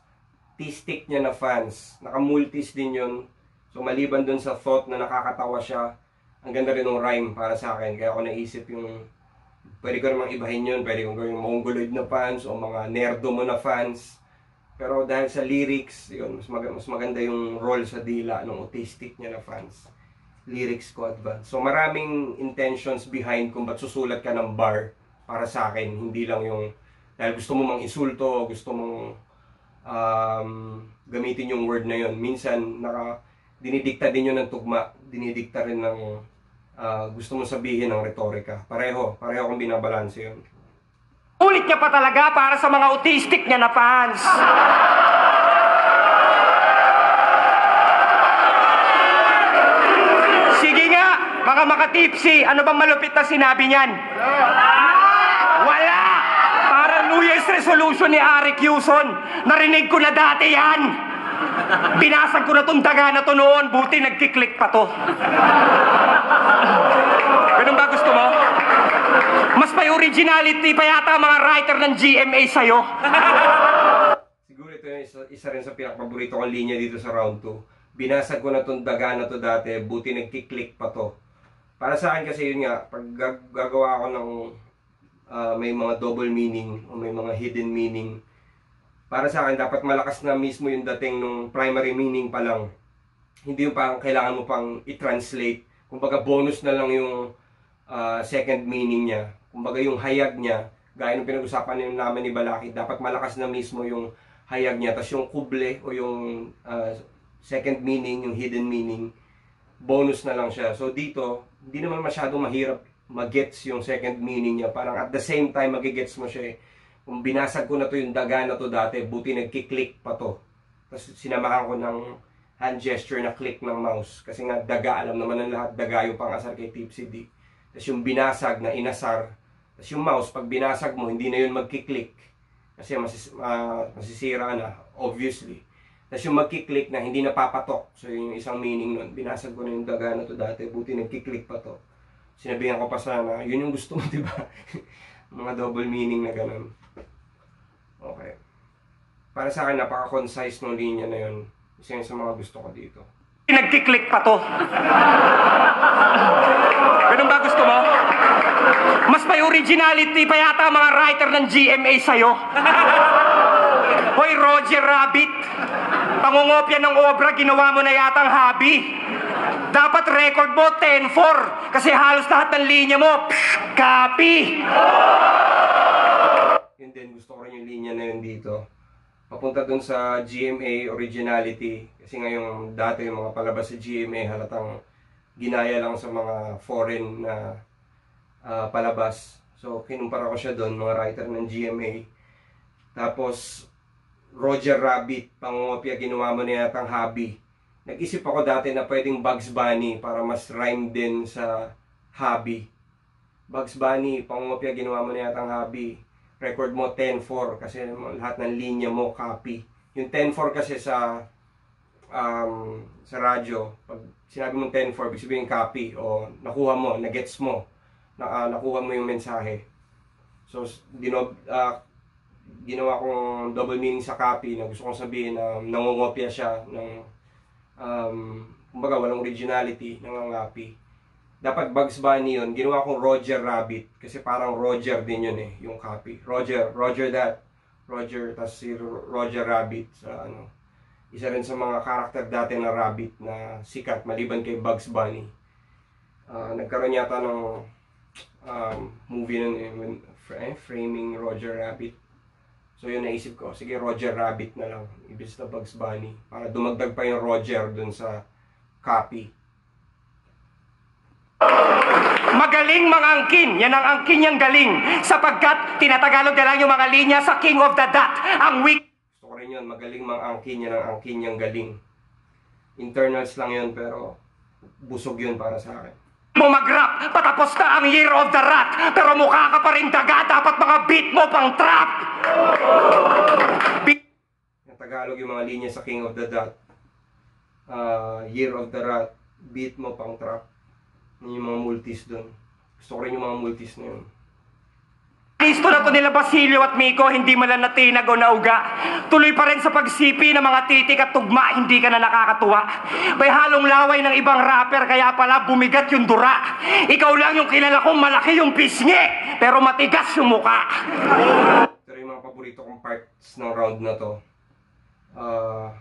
T-stick niya na fans. Naka-multis din yun. So maliban dun sa thought na nakakatawa siya, ang ganda rin ng rhyme para sa akin. Kaya ako naisip yung pwede ko namang ibahin yun. Pwede kong gawing mongoloid na fans o mga nerdo mo na fans. Pero dahil sa lyrics, yun, mas, mag- mas maganda yung role sa dila ng autistic niya na fans. Lyrics ko advance. So maraming intentions behind kung ba't susulat ka ng bar para sa akin. Hindi lang yung dahil gusto mo mang insulto, gusto mong um, gamitin yung word na yun. Minsan, naka, dinidikta din yun ng tugma. Dinidikta rin ng ah, gusto mong sabihin ng retorika. Pareho. Pareho kong binabalanse yun. Ulit niya pa talaga para sa mga autistic niya na fans. Sige nga, mga makatipsi, ano bang malupit na sinabi niyan? Wala! Para New Year's resolution ni Arik Yuson. Narinig ko na dati yan. Binasag ko na tong daga na to noon, buti nagkiklik pa to. Ganun ba gusto mo? Mas may originality pa yata mga writer ng GMA sa'yo. Siguro ito yung isa, isa rin sa pinakapaborito kong linya dito sa round 2. Binasag ko na tong daga na to dati, buti nagkiklik pa to. Para sa akin kasi yun nga, pag gag- gagawa ako ng ah, may mga double meaning o may mga hidden meaning, para sa akin dapat malakas na mismo yung dating nung primary meaning pa lang. Hindi yung parang kailangan mo pang i-translate. Kumbaga bonus na lang yung ah, second meaning niya. Kumbaga yung hayag niya, gaya ng pinag-usapan namin ni Balaki, dapat malakas na mismo yung hayag niya. Tapos yung kuble o yung ah, second meaning, yung hidden meaning, bonus na lang siya. So dito, hindi naman masyadong mahirap magets yung second meaning niya. Parang at the same time, magigets mo siya eh. Kung binasag ko na to yung daga na to dati, buti nagkiklik pa to. Tapos sinamahan ko ng hand gesture na click ng mouse. Kasi nga daga, alam naman ng lahat, daga yung pangasar kay Tipsy D. Tapos yung binasag na inasar. Tapos yung mouse, pag binasag mo, hindi na yun magkiklik. Kasi masis, ah, masisira na, obviously. Tapos yung magkiklik na hindi napapatok. So yun yung isang meaning nun. Binasag ko na yung daga na to dati, buti nagkiklik pa to. Sinabihan ko pa sana, yun yung gusto mo, di ba? Mga double meaning na ganun. Okay. Para sa akin, napaka-concise ng linya na yun. Isa yun sa mga gusto ko dito. Nagkiklik pa to. Ganun ba gusto mo? Mas may originality pa yata mga writer ng GMA sa'yo. Hoy, Roger Rabbit. Pangungopya ng obra, ginawa mo na yata ang hobby. Dapat record mo 10-4 kasi halos lahat ng linya mo, psh, copy. Yun din, gusto ko rin yung linya na yun dito. Papunta dun sa GMA originality. Kasi ngayong dati yung mga palabas sa GMA halatang ginaya lang sa mga foreign na ah, palabas. So, kinumpara ko siya doon, mga writer ng GMA. Tapos, Roger Rabbit, pangungopia, ginawa mo na yatang hobby. Nag-isip ako dati na pwedeng Bugs Bunny para mas rhyme din sa hobby. Bugs Bunny, pangungopia, ginawa mo na yatang hobby. Record mo 10-4 kasi lahat ng linya mo copy. Yung 10-4 kasi sa um, sa radyo, pag sinabi mong 10-4, ibig sabihin copy o nakuha mo, nagets mo, na, ah, nakuha mo yung mensahe. So, dinob, ah, ginawa kong double meaning sa copy na gusto kong sabihin na nangungopia siya ng um, kumbaga walang originality, nangangapi. Dapat Bugs Bunny yun. Ginawa kong Roger Rabbit kasi parang Roger din yun eh, yung copy. Roger, Roger that. Roger, tas si Ro- Roger Rabbit sa ano. Isa rin sa mga karakter dati na rabbit na sikat maliban kay Bugs Bunny. Ah, nagkaroon yata ng um, movie nun eh, when- eh, Framing Roger Rabbit. So yun naisip ko, sige Roger Rabbit na lang, ibis na Bugs Bunny. Para dumagdag pa yung Roger dun sa copy. Magaling mga angkin. Yan ang angkin niyang galing. Sapagkat tinatagalog na lang yung mga linya sa King of the Dot. Ang weak Gusto ko rin yun, magaling mang angkin yan ang angkin niyang galing. Internals lang yun pero busog yun para sa akin. mo mag-rap. Patapos na ang Year of the Rat. Pero mukha ka pa rin daga. Dapat mga beat mo pang trap. Beat Yung Tagalog yung mga linya sa King of the Dot. Ah, Year of the Rat, beat mo pang trap. Yun yung mga multis dun. Gusto ko rin yung mga multis na yun. Listo na to nila Basilio at Miko, hindi man lang natinag o nauga. Tuloy pa rin sa pagsipi ng mga titik at tugma, hindi ka na nakakatuwa. May halong laway ng ibang rapper, kaya pala bumigat yung dura. Ikaw lang yung kilala kong malaki yung pisngi, pero matigas yung muka. Rin yung mga paborito kong parts ng round na to. Ah,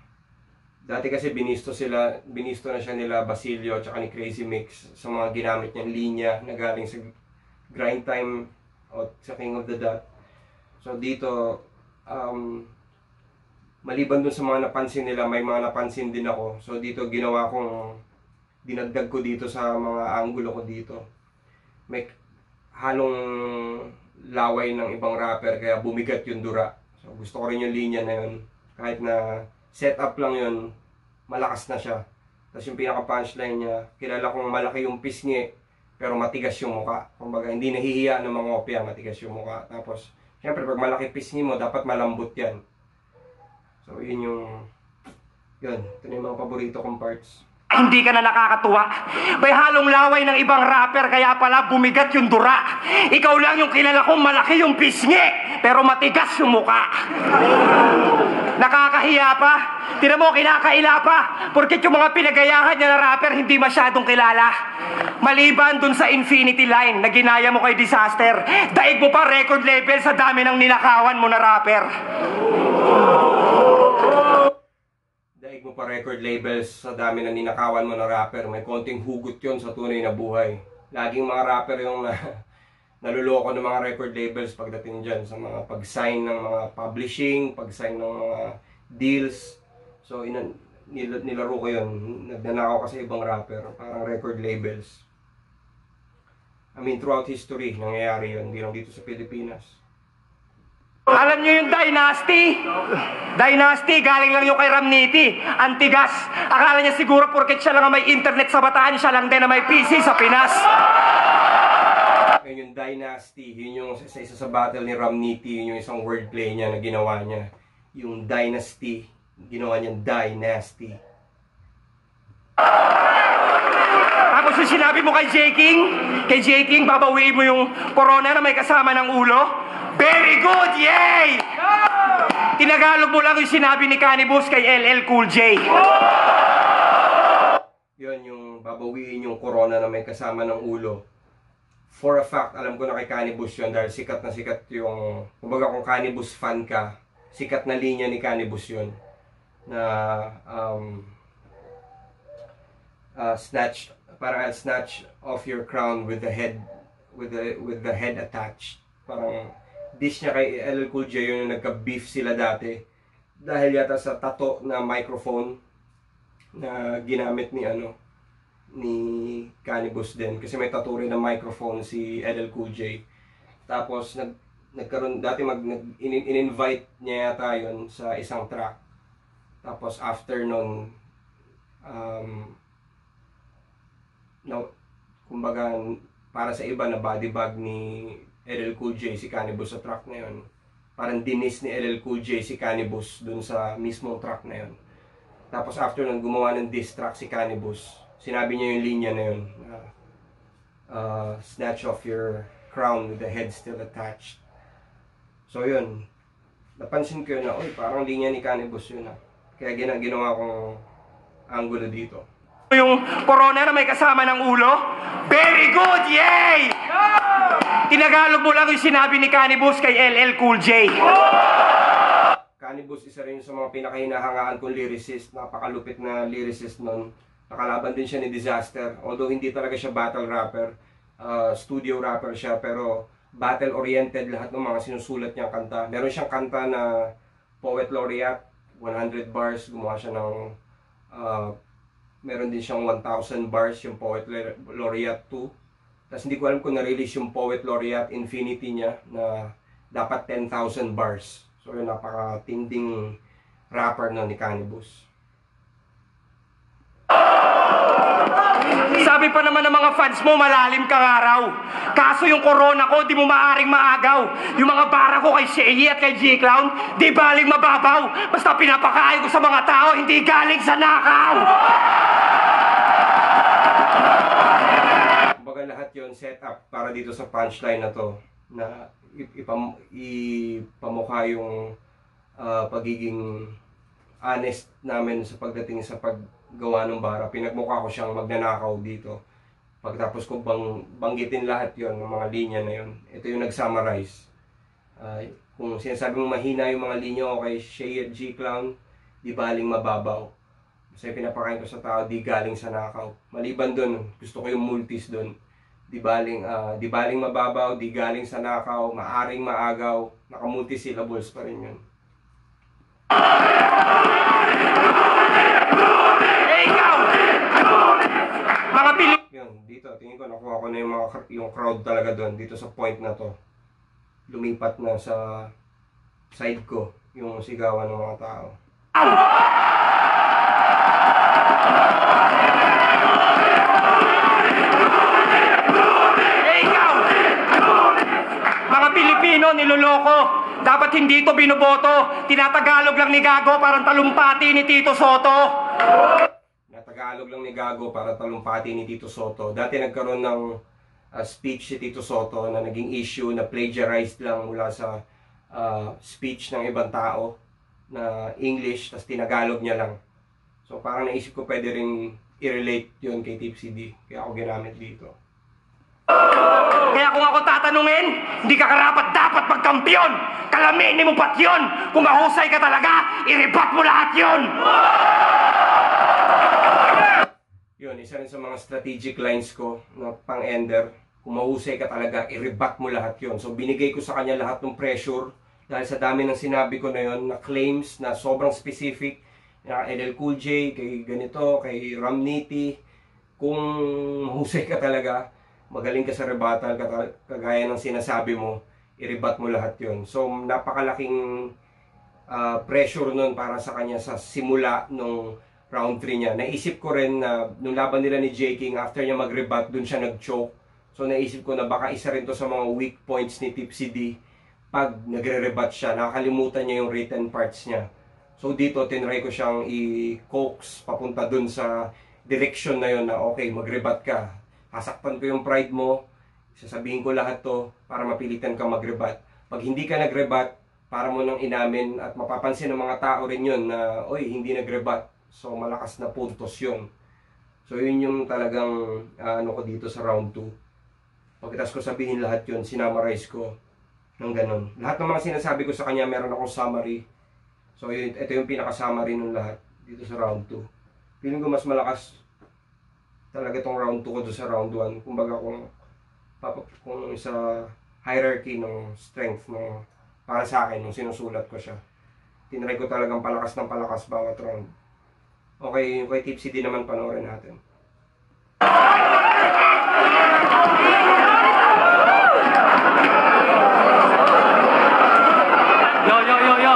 dati kasi binisto sila, binisto na siya nila Basilio at ni Crazy Mix sa mga ginamit niyang linya na galing sa grind time o sa King of the Dot. So dito, um, maliban dun sa mga napansin nila, may mga napansin din ako. So dito ginawa kong, dinagdag ko dito sa mga angulo ko dito. May halong laway ng ibang rapper kaya bumigat yung dura. So gusto ko rin yung linya na yun. Kahit na setup lang yun, malakas na siya. Tapos yung pinaka punchline niya, kilala kong malaki yung pisngi, pero matigas yung muka. Kumbaga, hindi nahihiya ng mga opya, matigas yung muka. Tapos, syempre, pag malaki pisngi mo, dapat malambot yan. So, yun yung, yun, ito yung mga paborito kong parts. Hindi ka na nakakatuwa. May halong laway ng ibang rapper, kaya pala bumigat yung dura. Ikaw lang yung kilala kong malaki yung pisngi, pero matigas yung muka. Nakakahiya pa. Tira mo, kinakaila pa. Porkit yung mga pinagayahan niya na rapper, hindi masyadong kilala. Maliban dun sa Infinity Line na ginaya mo kay Disaster, daig mo pa record label sa dami ng ninakawan mo na rapper. Daig mo pa record labels sa dami na ninakawan mo na rapper. May konting hugot yon sa tunay na buhay. Laging mga rapper yung na, naluloko ng mga record labels pagdating dyan sa mga pag-sign ng mga publishing, pag-sign ng mga deals. So, inan, nil, nilaro ko yun. Nagnanakaw kasi ibang rapper, parang record labels. I mean, throughout history, nangyayari yun. Hindi lang dito sa Pilipinas. Alam niyo yung Dynasty? Dynasty, galing lang yung kay Ramniti. Antigas. Akala niya siguro porket siya lang ang may internet sa Bataan, siya lang din ang may PC sa Pinas. Yun yung Dynasty, yun yung sa sa isa sa battle ni Ramniti, yun yung isang wordplay niya na ginawa niya. Yung Dynasty, ginawa niya Dynasty. Tapos yung sinabi mo kay J. King, kay J. King, babawiin mo yung corona na may kasama ng ulo. Very good, yay! Tinagalog mo lang yung sinabi ni Cannibus kay LL Cool J. Yun yung babawiin yung corona na may kasama ng ulo. For a fact, alam ko na kay Cannibus yun dahil sikat na sikat yung, kumbaga kung Cannibus fan ka, sikat na linya ni Cannibus yun. Na, um, uh, snatch, parang I'll snatch off your crown with the head, with the, with the head attached. Parang, dish niya kay LL Cool J yun yung nagka-beef sila dati. Dahil yata sa tato na microphone na ginamit ni ano, ni Cannibus din kasi may tattoo rin ng microphone si LL Cool J. Tapos nag nagkaroon dati mag nag, in, in-invite niya yata yun sa isang track. Tapos after nun um no, kumbaga para sa iba na body bag ni LL Cool J si Cannibus sa track na yun. Parang dinis ni LL Cool J si Cannibus dun sa mismong track na yun. Tapos after nun, gumawa ng diss track si Cannibus. Sinabi niya yung linya na yun. na, uh, snatch off your crown with the head still attached. So yun. Napansin ko yun na, uy, parang linya ni Cannibus yun ah. Kaya gina ginawa kong angulo dito. Yung corona na may kasama ng ulo. Very good, yay! Tinagalog mo lang yung sinabi ni Cannibus kay LL Cool J. Cannibus isa rin sa mga pinakahinahangaan kong lyricist. Napakalupit na lyricist nun. Nakalaban din siya ni Disaster. Although hindi talaga siya battle rapper. uh, studio rapper siya. Pero battle-oriented lahat ng mga sinusulat niyang kanta. Meron siyang kanta na Poet Laureate. 100 bars. Gumawa siya ng... uh, meron din siyang 1,000 bars yung Poet Laureate 2. Tapos hindi ko alam kung na-release yung Poet Laureate Infinity niya na dapat 10,000 bars. So yun, napaka-tinding rapper na ni Cannibus. Sabi pa naman ng mga fans mo, malalim kang araw. Kaso yung corona ko, di mo maaring maagaw. Yung mga bara ko kay Shelly at kay G-Clown, di baling mababaw. Basta pinapakain ko sa mga tao, hindi galing sa nakaw. Lahat yon set up para dito sa punchline na to na ip- ipam, ipamukha yung ah, pagiging honest namin sa pagdating sa paggawa ng bara. Pinagmukha ko siyang magnanakaw dito. Pagtapos ko bang, banggitin lahat yon ng mga linya na yon. Ito yung nag-summarize. Ah, kung sinasabi mong mahina yung mga linya o kay Shea G. Clown, di baling mababaw. Kasi pinapakain ko sa tao, di galing sa nakaw. Maliban dun, gusto ko yung multis dun. Di baling, ah, di baling mababaw, di galing sa nakaw, maaring maagaw, naka-multi-syllables pa rin yun. Eh, Pilipino! Yun, dito, tingin ko nakuha ko na yung, mga, yung crowd talaga doon, dito sa point na to. Lumipat na sa side ko, yung sigawan ng mga tao. Eh, ikaw! Mga Pilipino, niloloko. Dapat hindi ito binoboto. Tinatagalog lang ni Gago parang talumpati ni Tito Soto. Natagalog lang ni Gago para talumpati ni Tito Soto. Dati nagkaroon ng uh, speech si Tito Soto na naging issue na plagiarized lang mula sa uh, speech ng ibang tao na English, tas tinagalog niya lang. So parang naisip ko pwede rin i-relate yun kay Tipsy D. Kaya ako ginamit dito. Kaya kung ako tatanungin, hindi ka karapat dapat magkampiyon. Kalaminin mo pat yun. Kung mahusay ka talaga, iribat mo lahat yun. Yun, isa rin sa mga strategic lines ko na pang-ender. Kung mahusay ka talaga, i-rebat mo lahat yon. So binigay ko sa kanya lahat ng pressure dahil sa dami ng sinabi ko na yon na claims na sobrang specific na LL Cool J, kay ganito, kay Ramniti. Kung mahusay ka talaga, magaling ka sa rebuttal, kagaya ng sinasabi mo, i-rebat mo lahat yon. So napakalaking ah, pressure nun para sa kanya sa simula nung round 3 niya. Naisip ko rin na nung laban nila ni J. King, after niya mag-rebut, dun siya nag-choke. So naisip ko na baka isa rin to sa mga weak points ni Tipsy D pag nagre-rebut siya, nakakalimutan niya yung written parts niya. So dito, tinry ko siyang i-coax papunta dun sa direction na yun na okay, mag-rebut ka. Hasaktan ko yung pride mo, sasabihin ko lahat to para mapilitan ka mag-rebut. Pag hindi ka nag-rebut, para mo nang inamin at mapapansin ng mga tao rin yun na, oy, hindi nag-rebut. So malakas na puntos yun. So yun yung talagang ah, ano ko dito sa round 2. Pagkatapos ko sabihin lahat yun, sinamarize ko ng ganun. Lahat ng mga sinasabi ko sa kanya, meron akong summary. So yun, ito yung pinaka-summary ng lahat dito sa round 2. Feeling ko mas malakas talaga tong round 2 ko doon sa round 1. Kumbaga kung, kung sa hierarchy ng strength ng para sa akin, nung sinusulat ko siya. Tinry ko talagang palakas ng palakas bawat round. Okay, yung kay Tipsy din naman panoorin natin. Yo, yo, yo, yo.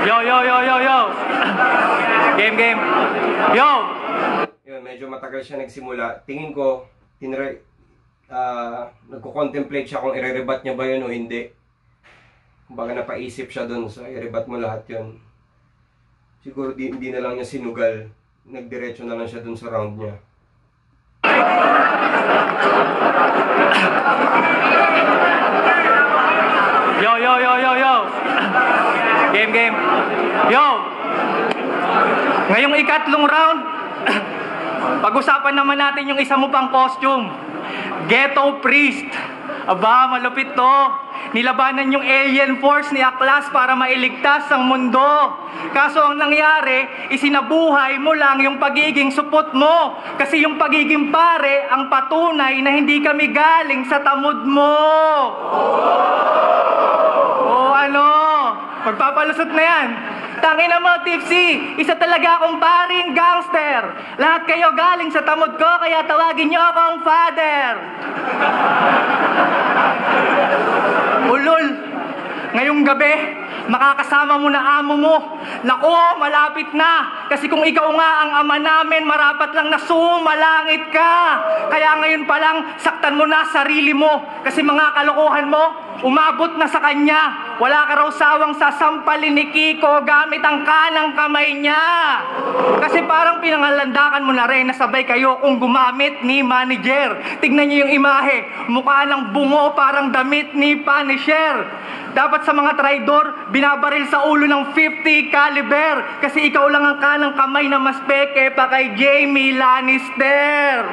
Yo, yo, yo, yo, yo. Game, game. Yo. Yun, medyo matagal siya nagsimula. Tingin ko, tinry, ah, nagko-contemplate siya kung ire-rebat niya ba yun o hindi. Kumbaga napaisip siya dun sa i-rebat mo lahat yun. Siguro di, hindi na lang niya sinugal. Nagdiretso na lang siya dun sa round niya. Yo, yo, yo, yo, yo. Game, game. Yo. Ngayong ikatlong round, pag-usapan naman natin yung isa mo pang costume. Ghetto Priest. Aba, malupit to. Nilabanan yung alien force ni Aklas para mailigtas ang mundo. Kaso ang nangyari, isinabuhay mo lang yung pagiging supot mo. Kasi yung pagiging pare ang patunay na hindi kami galing sa tamod mo. O ano? Magpapalusot na yan. Tangin na mo, Tipsy. Isa talaga akong paring gangster. Lahat kayo galing sa tamod ko, kaya tawagin niyo akong father. Ulol, ngayong gabi, makakasama mo na amo mo. Nako, malapit na. Kasi kung ikaw nga ang ama namin, marapat lang na sumalangit ka. Kaya ngayon pa lang, saktan mo na sarili mo. Kasi mga kalokohan mo, umabot na sa kanya. Wala ka raw sawang sasampalin ni Kiko gamit ang kanang kamay niya. Kasi parang pinangalandakan mo na rin na sabay kayo kung gumamit ni manager. Tignan niyo yung imahe. Mukha ng bungo parang damit ni Punisher. Dapat sa mga traidor, binabaril sa ulo ng 50 caliber. Kasi ikaw lang ang kanang kamay na mas peke pa kay Jamie Lannister.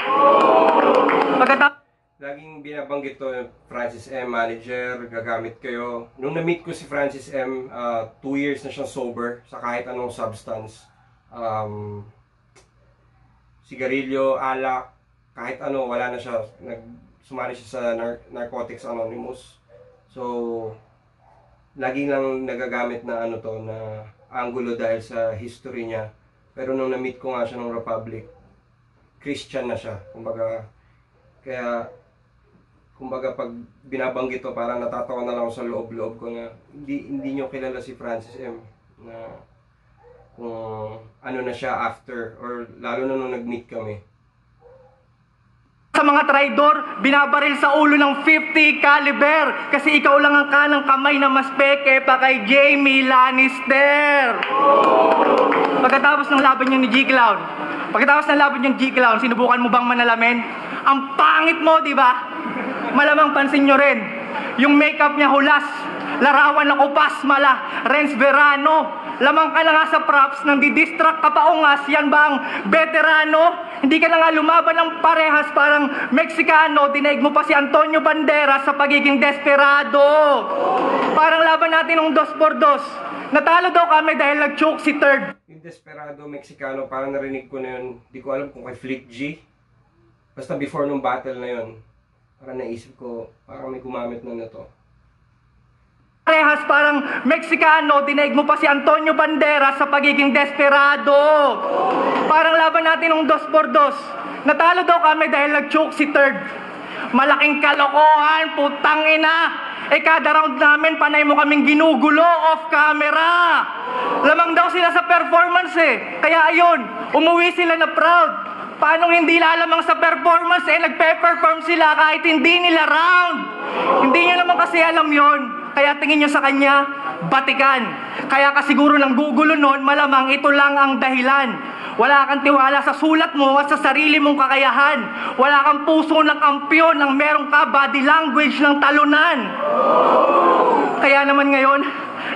Pagkatapos Laging binabanggit to Francis M. Manager, gagamit kayo. Nung na-meet ko si Francis M., uh, two years na siyang sober sa kahit anong substance. Um, sigarilyo, alak, kahit ano, wala na siya. Nag, sumali siya sa Nar- Narcotics Anonymous. So, laging lang nagagamit na ano to, na angulo dahil sa history niya. Pero nung na-meet ko nga siya ng Republic, Christian na siya. Kumbaga, kaya kumbaga pag binabanggit to parang natatawa na lang sa loob-loob ko na hindi hindi niyo kilala si Francis M na kung ano na siya after or lalo na nung nag-meet kami. Sa mga traidor, binabaril sa ulo ng 50 caliber. Kasi ikaw lang ang kanang kamay na mas peke pa kay Jamie Lannister. Pagkatapos ng laban niyo ni G-Clown, pagkatapos ng laban niyo ni G-Clown, sinubukan mo bang manalamin? Ang pangit mo, di ba? Malamang pansin nyo rin, yung makeup niya hulas, larawan na kupas mala, Renz Verano, lamang ka na nga sa props, nang didistract ka pa ungas, yan ba ang veterano? Hindi ka na nga lumaban ng parehas, parang Meksikano, dinaig mo pa si Antonio Banderas sa pagiging desperado. Parang laban natin ng dos por dos. Natalo daw kami dahil nag-choke si third. Yung Desperado Mexicano, parang narinig ko na yun. Di ko alam kung kay Flick G. Basta before nung battle na yun, parang naisip ko, parang may gumamit na na to. Parehas parang Meksikano, dinaig mo pa si Antonio Banderas sa pagiging desperado. Parang laban natin ng dos por dos. Natalo daw kami dahil nag-choke si third. Malaking kalokohan, putang ina. Eh kada round namin, panay mo kaming ginugulo off camera. Lamang daw sila sa performance eh. Kaya ayun, umuwi sila na proud. Paano hindi lalamang sa performance eh, nagpe-perform sila kahit hindi nila round. Hindi nyo naman kasi alam yon. Kaya tingin nyo sa kanya, batikan. Kaya ka siguro ng gugulo nun, malamang ito lang ang dahilan. Wala kang tiwala sa sulat mo at sa sarili mong kakayahan. Wala kang puso ng kampyon ng meron ka body language ng talunan. Kaya naman ngayon,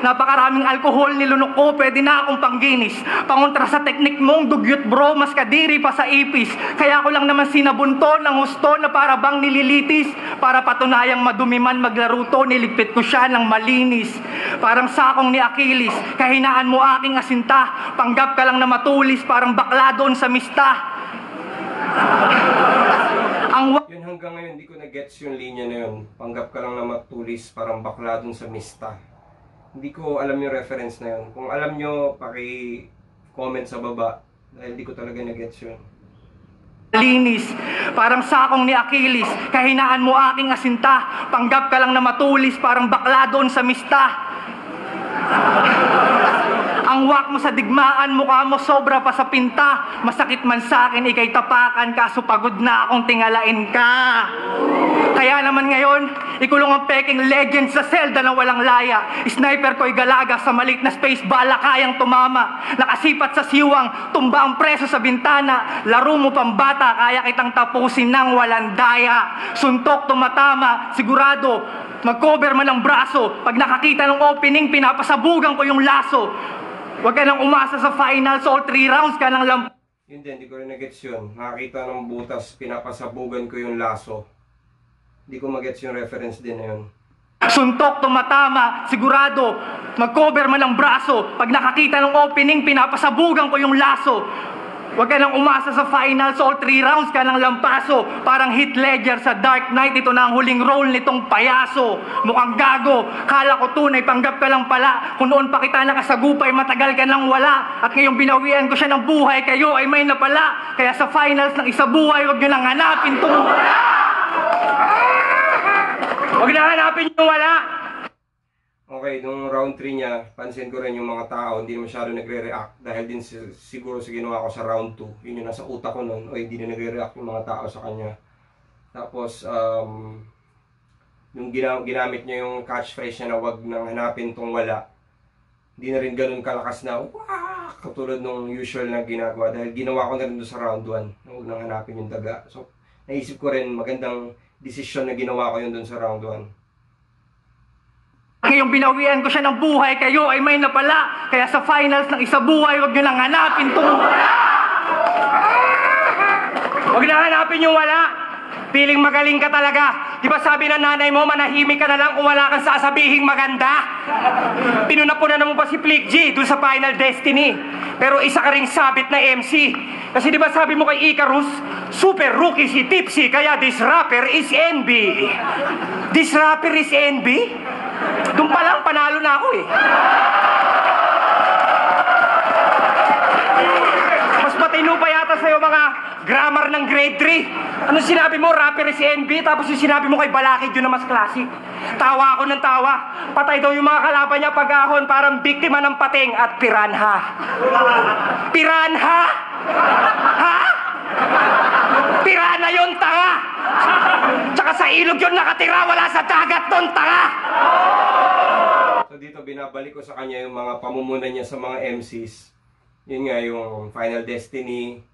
napakaraming alkohol nilunok ko, pwede na akong pangginis. Pangontra sa teknik mong dugyot bro, mas kadiri pa sa ipis. Kaya ko lang naman sinabunto ng husto na para bang nililitis. Para patunayang madumi man maglaro to, niligpit ko siya ng malinis. Parang sakong ni Achilles, kahinaan mo aking asinta. Panggap ka lang na matulis, parang bakla doon sa mista. Ang Yun hanggang ngayon, hindi ko na-gets yung linya na yun. Panggap ka lang na matulis, parang bakla dun sa mista. Hindi ko alam yung reference na yun. Kung alam nyo, paki-comment sa baba. Dahil hindi ko talaga na-gets yun. Linis, parang sakong ni Achilles, kahinaan mo aking asinta, panggap ka lang na matulis, parang bakla doon sa mista. Ang wak mo sa digmaan, mukha mo sobra pa sa pinta. Masakit man sa akin, ikay tapakan, kaso pagod na akong tingalain ka. Kaya naman ngayon, ikulong ang peking legend sa selda na walang laya. Sniper ko'y galaga sa malit na space, bala kayang tumama. Nakasipat sa siwang, tumba ang preso sa bintana. Laro mo pang bata, kaya kitang tapusin ng walang daya. Suntok tumatama, sigurado, mag-cover man ang braso. Pag nakakita ng opening, pinapasabugan ko yung laso. Huwag ka nang umasa sa finals, all three rounds ka nang lamp... Yun din, hindi ko rin na-gets yun. Nakakita ng butas, pinapasabugan ko yung laso. Hindi ko mag-gets yung reference din na yun. Suntok tumatama, sigurado, mag-cover man ang braso. Pag nakakita ng opening, pinapasabugan ko yung laso. Huwag ka nang umasa sa finals, all three rounds ka ng lampaso. Parang hit ledger sa Dark Knight, ito na ang huling role nitong payaso. Mukhang gago, kala ko tunay, panggap ka lang pala. Kung noon pa kita nakasagupay, matagal ka nang wala. At ngayong binawian ko siya ng buhay, kayo ay may napala. Kaya sa finals ng isa buhay, huwag nyo nang hanapin tong wala. Huwag na hanapin yung wala. Okay, nung round 3 niya, pansin ko rin yung mga tao, hindi masyado nagre-react dahil din si- siguro sa ginawa ko sa round 2. Yun yung nasa utak ko noon, o hindi na nagre-react yung mga tao sa kanya. Tapos, um, yung gina- ginamit niya yung catchphrase niya na wag nang hanapin tong wala, hindi na rin ganun kalakas na wah! katulad nung usual na ginagawa dahil ginawa ko na rin doon sa round 1 na wag nang hanapin yung daga. So, naisip ko rin magandang desisyon na ginawa ko yun doon sa round 1. Ngayong binawian ko siya ng buhay, kayo ay may napala. Kaya sa finals ng isa buhay, huwag nyo lang hanapin tong... Huwag na hanapin yung wala. Piling magaling ka talaga. Di ba sabi ng nanay mo, manahimik ka na lang kung wala kang sasabihing maganda? Pinunapunan mo pa si Flick G dun sa Final Destiny. Pero isa ka ring sabit na MC. Kasi di ba sabi mo kay Icarus, super rookie si Tipsy, kaya this rapper is NB. This rapper is NB? Doon pa lang, panalo na ako eh. Mas matino pa yata sa'yo mga grammar ng grade 3. Ano sinabi mo, rapper si NB, tapos yung sinabi mo kay Balakid yun na mas classic. Tawa ako ng tawa. Patay daw yung mga kalaban niya pag-ahon, parang biktima ng pating at piranha. Piranha? Ha? Piranha yun, tanga! Tsaka sa ilog yun nakatira, wala sa dagat nun, tanga! So dito binabalik ko sa kanya yung mga pamumunan niya sa mga MCs. Yun nga yung Final Destiny.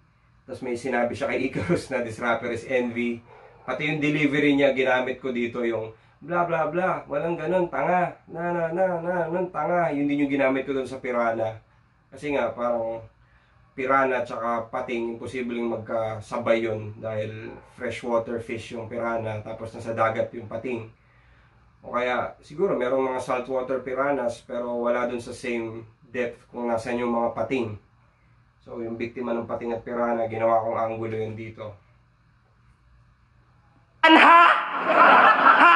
Tapos may sinabi siya kay Icarus na this is envy. Pati yung delivery niya ginamit ko dito yung bla bla bla, walang ganun, tanga, na na na na, nun, tanga. Yun din yung ginamit ko doon sa Pirana. Kasi nga parang Pirana tsaka pating, imposibleng magkasabay yun dahil freshwater fish yung Pirana tapos nasa dagat yung pating. O kaya, siguro merong mga saltwater piranhas pero wala dun sa same depth kung nasan yung mga pating. So, yung biktima ng pating at piranha, ginawa kong angulo yun dito. Anha? Ha?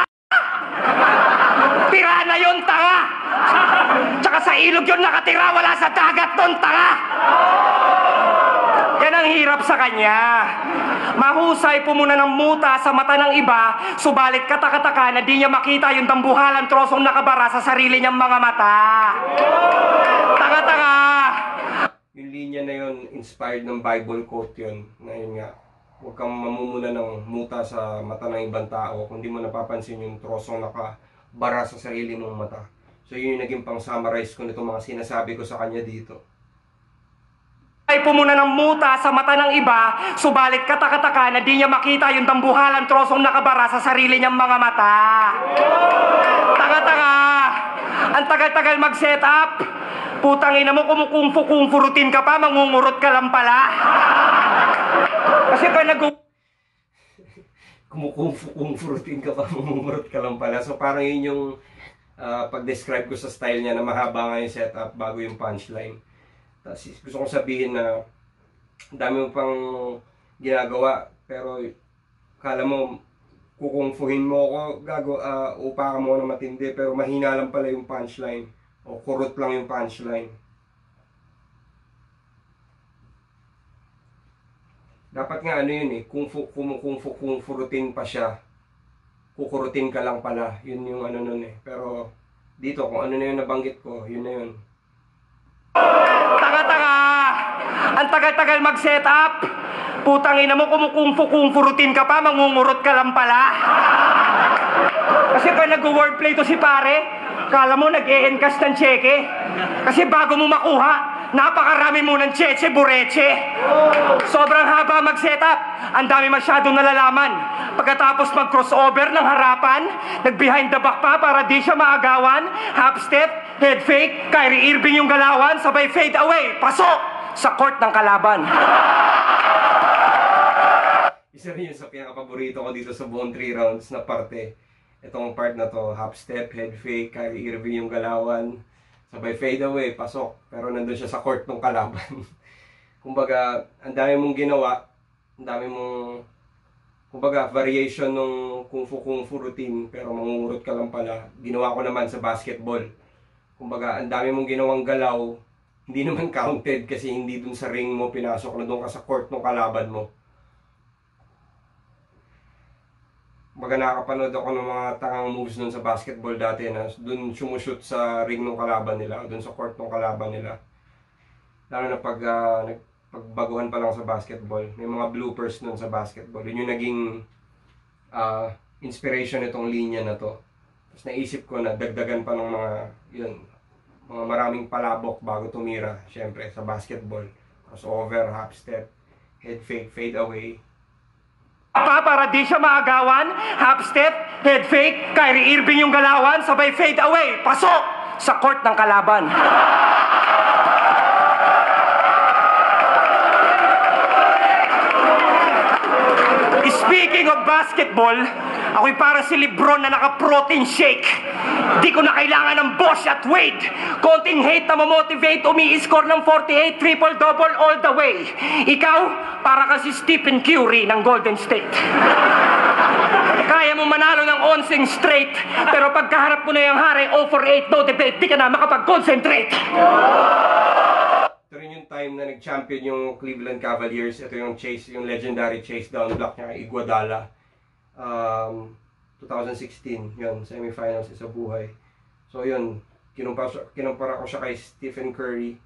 Piranha yun, tanga! Tsaka sa ilog yun nakatira, wala sa dagat nun, tanga! Yan ang hirap sa kanya. Mahusay po muna ng muta sa mata ng iba, subalit katakataka na di niya makita yung dambuhalang trosong nakabara sa sarili niyang mga mata. Tanga-tanga! Linya na yun, inspired ng Bible quote yun. Na yun nga, huwag kang mamumuna ng muta sa mata ng ibang tao kung di mo napapansin yung trosong nakabara sa sarili mong mata. So yun yung naging pang-summarize ko nitong mga sinasabi ko sa kanya dito. Ay po muna ng muta sa mata ng iba, subalit katakataka na di niya makita yung dambuhalang trosong nakabara sa sarili niyang mga mata. Tanga-tanga! Ang tagal-tagal mag-set up. Putang ina mo, kumukungfu-kungfu routine ka pa, mangungurot ka lang pala. Kasi pa nag kumukungfu routine ka pa, mumurot ka lang pala. So parang yun yung ah, pag-describe ko sa style niya na mahaba nga yung setup bago yung punchline. Tapos gusto kong sabihin na dami mo pang ginagawa pero kala mo kukungfuhin mo ako, gago, uh, upa ka mo na matindi pero mahina lang pala yung punchline o kurot lang yung punchline. Dapat nga ano yun eh, kung fu, kung, kung, fu, kung furutin pa siya, kukurutin ka lang pala. Yun yung ano nun eh. Pero dito, kung ano na yung nabanggit ko, yun na yun. Tanga-tanga! Ang tagal-tagal mag-set up. Putang ina mo, kumukungfu-kungfu routine ka pa, mangungurot ka lang pala. Kasi pa nag-wordplay to si pare, kala mo nag-e-encash ng cheque. Kasi bago mo makuha, napakarami mo ng cheche bureche. Sobrang haba mag-setup. Ang dami masyadong nalalaman. Pagkatapos mag-crossover ng harapan, nag-behind the back pa para di siya maagawan, half step, head fake, Kyrie Irving yung galawan, sabay fade away, pasok sa court ng kalaban. Isa rin yun sa pinaka-paborito ko dito sa buong 3 rounds na parte. Itong part na to, half step, head fake, Kyrie Irving yung galawan, sabay fade away, pasok. Pero nandun siya sa court ng kalaban. kumbaga, ang dami mong ginawa, ang dami mong, kumbaga, variation ng kung fu kung fu routine, pero mangungurot ka lang pala. Ginawa ko naman sa basketball. Kumbaga, ang dami mong ginawang galaw, hindi naman counted kasi hindi dun sa ring mo pinasok na dun ka sa court ng kalaban mo. Baga nakakapanood ako ng mga tangang moves nun sa basketball dati na dun sumushoot sa ring ng kalaban nila dun sa court ng kalaban nila. Lalo na pag nag- pagbaguhan pa lang sa basketball. May mga bloopers nun sa basketball. Yun yung naging ah, inspiration itong linya na to. Tapos naisip ko na dagdagan pa ng mga, yun, mga maraming palabok bago tumira, syempre, sa basketball. Crossover, half step, head fake, fade away. Pa, para di siya maagawan, half step, head fake, Kyrie Irving yung galawan, sabay fade away, pasok sa court ng kalaban. Speaking of basketball, ako'y para si Lebron na naka-protein shake. Di ko na kailangan ng Bosch at Wade. Konting hate na mamotivate, umi-score ng 48, triple-double all the way. Ikaw, para ka si Stephen Curry ng Golden State. Kaya mo manalo ng onsing straight, pero pagkaharap mo na yung hari, 0 for 8, no debate, di ka na makapag-concentrate. Ito yung time na nag-champion yung Cleveland Cavaliers. Ito yung chase, yung legendary chase down block niya Iguodala. Um, 2016, yun, semifinals sa buhay. So yun, kinumpara, kinumpara ko siya kay Stephen Curry.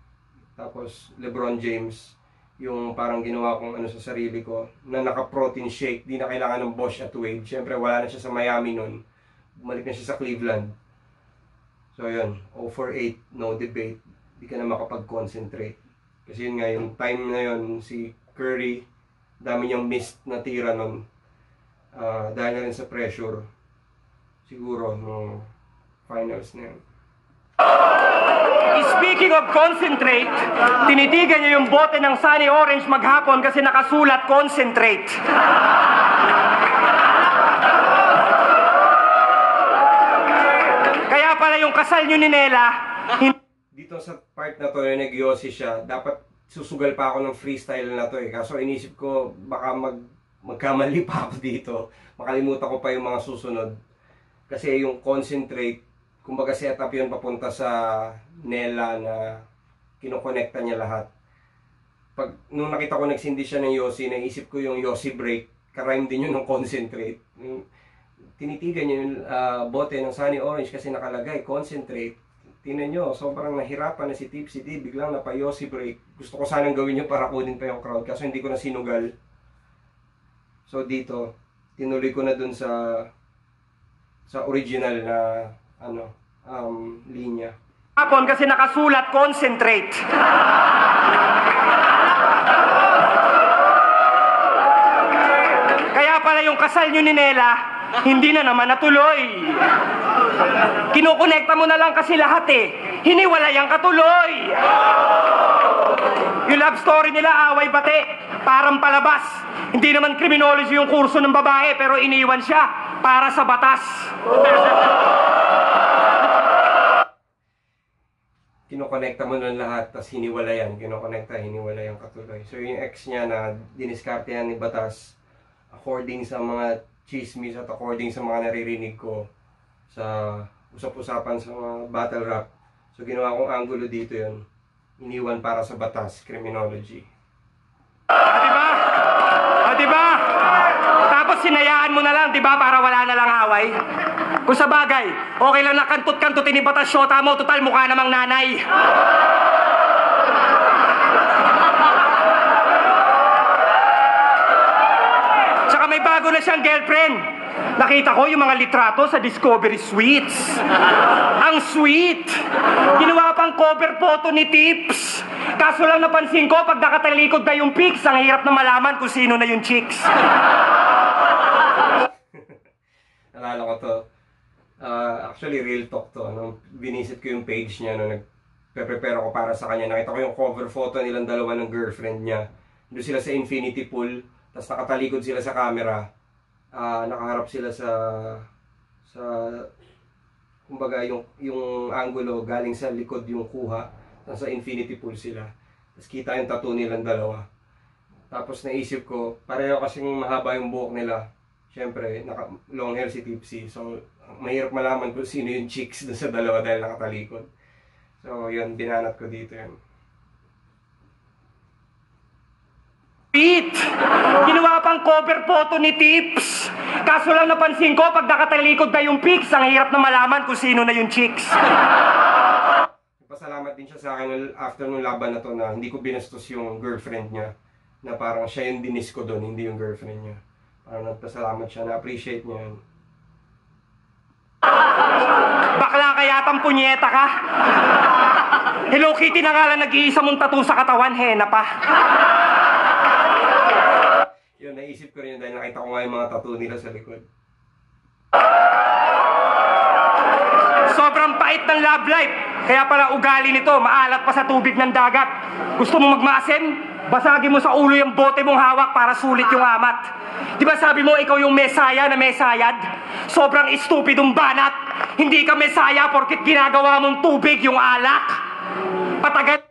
Tapos LeBron James, yung parang ginawa kong ano sa sarili ko, na naka-protein shake, di na kailangan ng Bosch at Wade. Siyempre, wala na siya sa Miami nun. Bumalik na siya sa Cleveland. So yun, 0 for 8, no debate. Di ka na makapag-concentrate. Kasi yun nga, yung time na yun, si Curry, dami niyang missed na tira nun. Ah, dahil na rin sa pressure. Siguro, no finals na yun. Speaking of concentrate, tinitigan niya yung bote ng Sunny Orange maghapon kasi nakasulat concentrate. Kaya pala yung kasal nyo ni Nela, Dito sa part na to na nag siya, dapat susugal pa ako ng freestyle na to eh. Kaso inisip ko, baka mag, magkamali pa ako dito. Makalimutan ko pa yung mga susunod. Kasi yung concentrate, kumbaga setup yun papunta sa Nela na kinokonekta niya lahat. Pag, nung nakita ko nagsindi siya ng Yossi, naisip ko yung Yossi break, karime din yun ng concentrate. Tinitigan niya yung ah, bote ng Sunny Orange kasi nakalagay, concentrate. Tingnan nyo, sobrang nahirapan na si Tipsy D, biglang napa-Yossi break. Gusto ko sanang gawin yun para kunin pa yung crowd, kaso hindi ko na sinugal. So dito, tinuloy ko na dun sa sa original na ano um, linya. hapon kasi nakasulat concentrate. Kaya pala yung kasal nyo ni Nela, hindi na naman natuloy. Kinukonekta mo na lang kasi lahat eh. Hiniwalay ang katuloy. Yung love story nila, away bate, parang palabas. Hindi naman criminology yung kurso ng babae, pero iniwan siya para sa batas. kinokonekta mo nun lahat, tapos hiniwalayan, kinokonekta, hiniwalayan katuloy. So yung ex niya na diniskarte yan ni Batas, according sa mga chismis at according sa mga naririnig ko sa usap-usapan sa mga battle rap. So ginawa kong angulo dito yun. Iniwan para sa Batas, criminology. Ah, di ba? Ah, di ba? Tapos sinayaan mo na lang, di ba, para wala na lang away? Kung sa bagay, okay lang na kantot-kantotin ni Batas Shota mo, total mukha namang nanay. Tsaka may bago na siyang girlfriend. Nakita ko yung mga litrato sa Discovery Suites. Ang sweet! Ginawa pang cover photo ni Tips. Kaso lang napansin ko, pag nakatalikod na yung pics, ang hirap na malaman kung sino na yung chicks. Nalala ko to. Ah, actually, real talk to. Nung binisit ko yung page niya, nung nagpe-prepare ako para sa kanya, nakita ko yung cover photo nilang dalawa ng girlfriend niya. Doon sila sa infinity pool, tapos nakatalikod sila sa camera. Ah, nakaharap sila sa sa kumbaga yung yung angulo galing sa likod yung kuha tapos sa infinity pool sila tapos kita yung tattoo nilang dalawa tapos naisip ko pareho kasing mahaba yung buhok nila Siyempre, naka, long hair si Tipsy. So, mahirap malaman kung sino yung chicks doon sa dalawa dahil nakatalikod. So, yun, binanat ko dito yun. Pete! Ginawa pang cover photo ni Tips. Kaso lang napansin ko, pag nakatalikod na yung pics, ang hirap na malaman kung sino na yung chicks. Pasalamat din siya sa akin after nung laban na to na hindi ko binastos yung girlfriend niya. Na parang siya yung dinis ko doon, hindi yung girlfriend niya. Parang nagpasalamat siya, na-appreciate niya yun. Bakla kaya tang punyeta ka? Hello Kitty na nga lang nag-iisa mong tattoo sa katawan, hena pa. Yun, naisip ko rin yun dahil nakita ko nga yung mga tattoo nila sa likod. Sobrang pait ng love life. Kaya pala ugali nito, maalat pa sa tubig ng dagat. Gusto mo magmasin? Basagin mo sa ulo yung bote mong hawak para sulit yung amat. Di ba sabi mo ikaw yung mesaya na mesayad? Sobrang estupidong banat. Hindi ka mesaya porkit ginagawa mong tubig yung alak. Patagal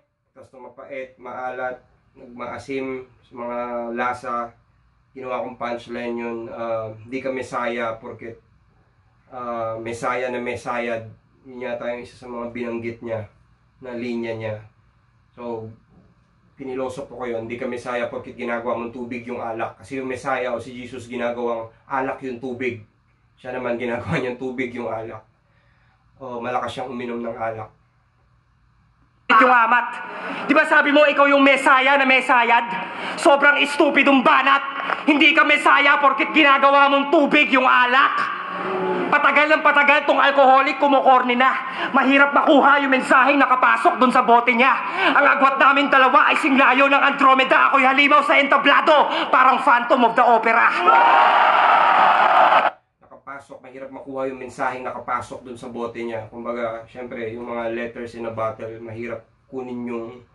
nung mapait, maalat, nagmaasim sa mga lasa, ginawa kong punchline yun, hindi ka mesaya porket ah, mesaya na mesayad. Yun yata yung isa sa mga binanggit niya na linya niya. So, pinilosop ko yun, hindi ka mesaya porket ginagawa mong tubig yung alak. Kasi yung mesaya o si Jesus ginagawang alak yung tubig. Siya naman ginagawa niyang tubig yung alak. O malakas siyang uminom ng alak. yung amat. Di ba sabi mo ikaw yung mesaya na mesayad? Sobrang estupidong banat. Hindi ka mesaya porkit ginagawa mong tubig yung alak. Patagal ng patagal tong alcoholic kumukorni na. Mahirap makuha yung mensaheng nakapasok dun sa bote niya. Ang agwat namin dalawa ay singlayo ng Andromeda. Ako'y halimaw sa entablado. Parang Phantom of the Opera. nakapasok, mahirap makuha yung mensaheng nakapasok dun sa bote niya. Kumbaga, syempre, yung mga letters in a bottle, mahirap kunin yung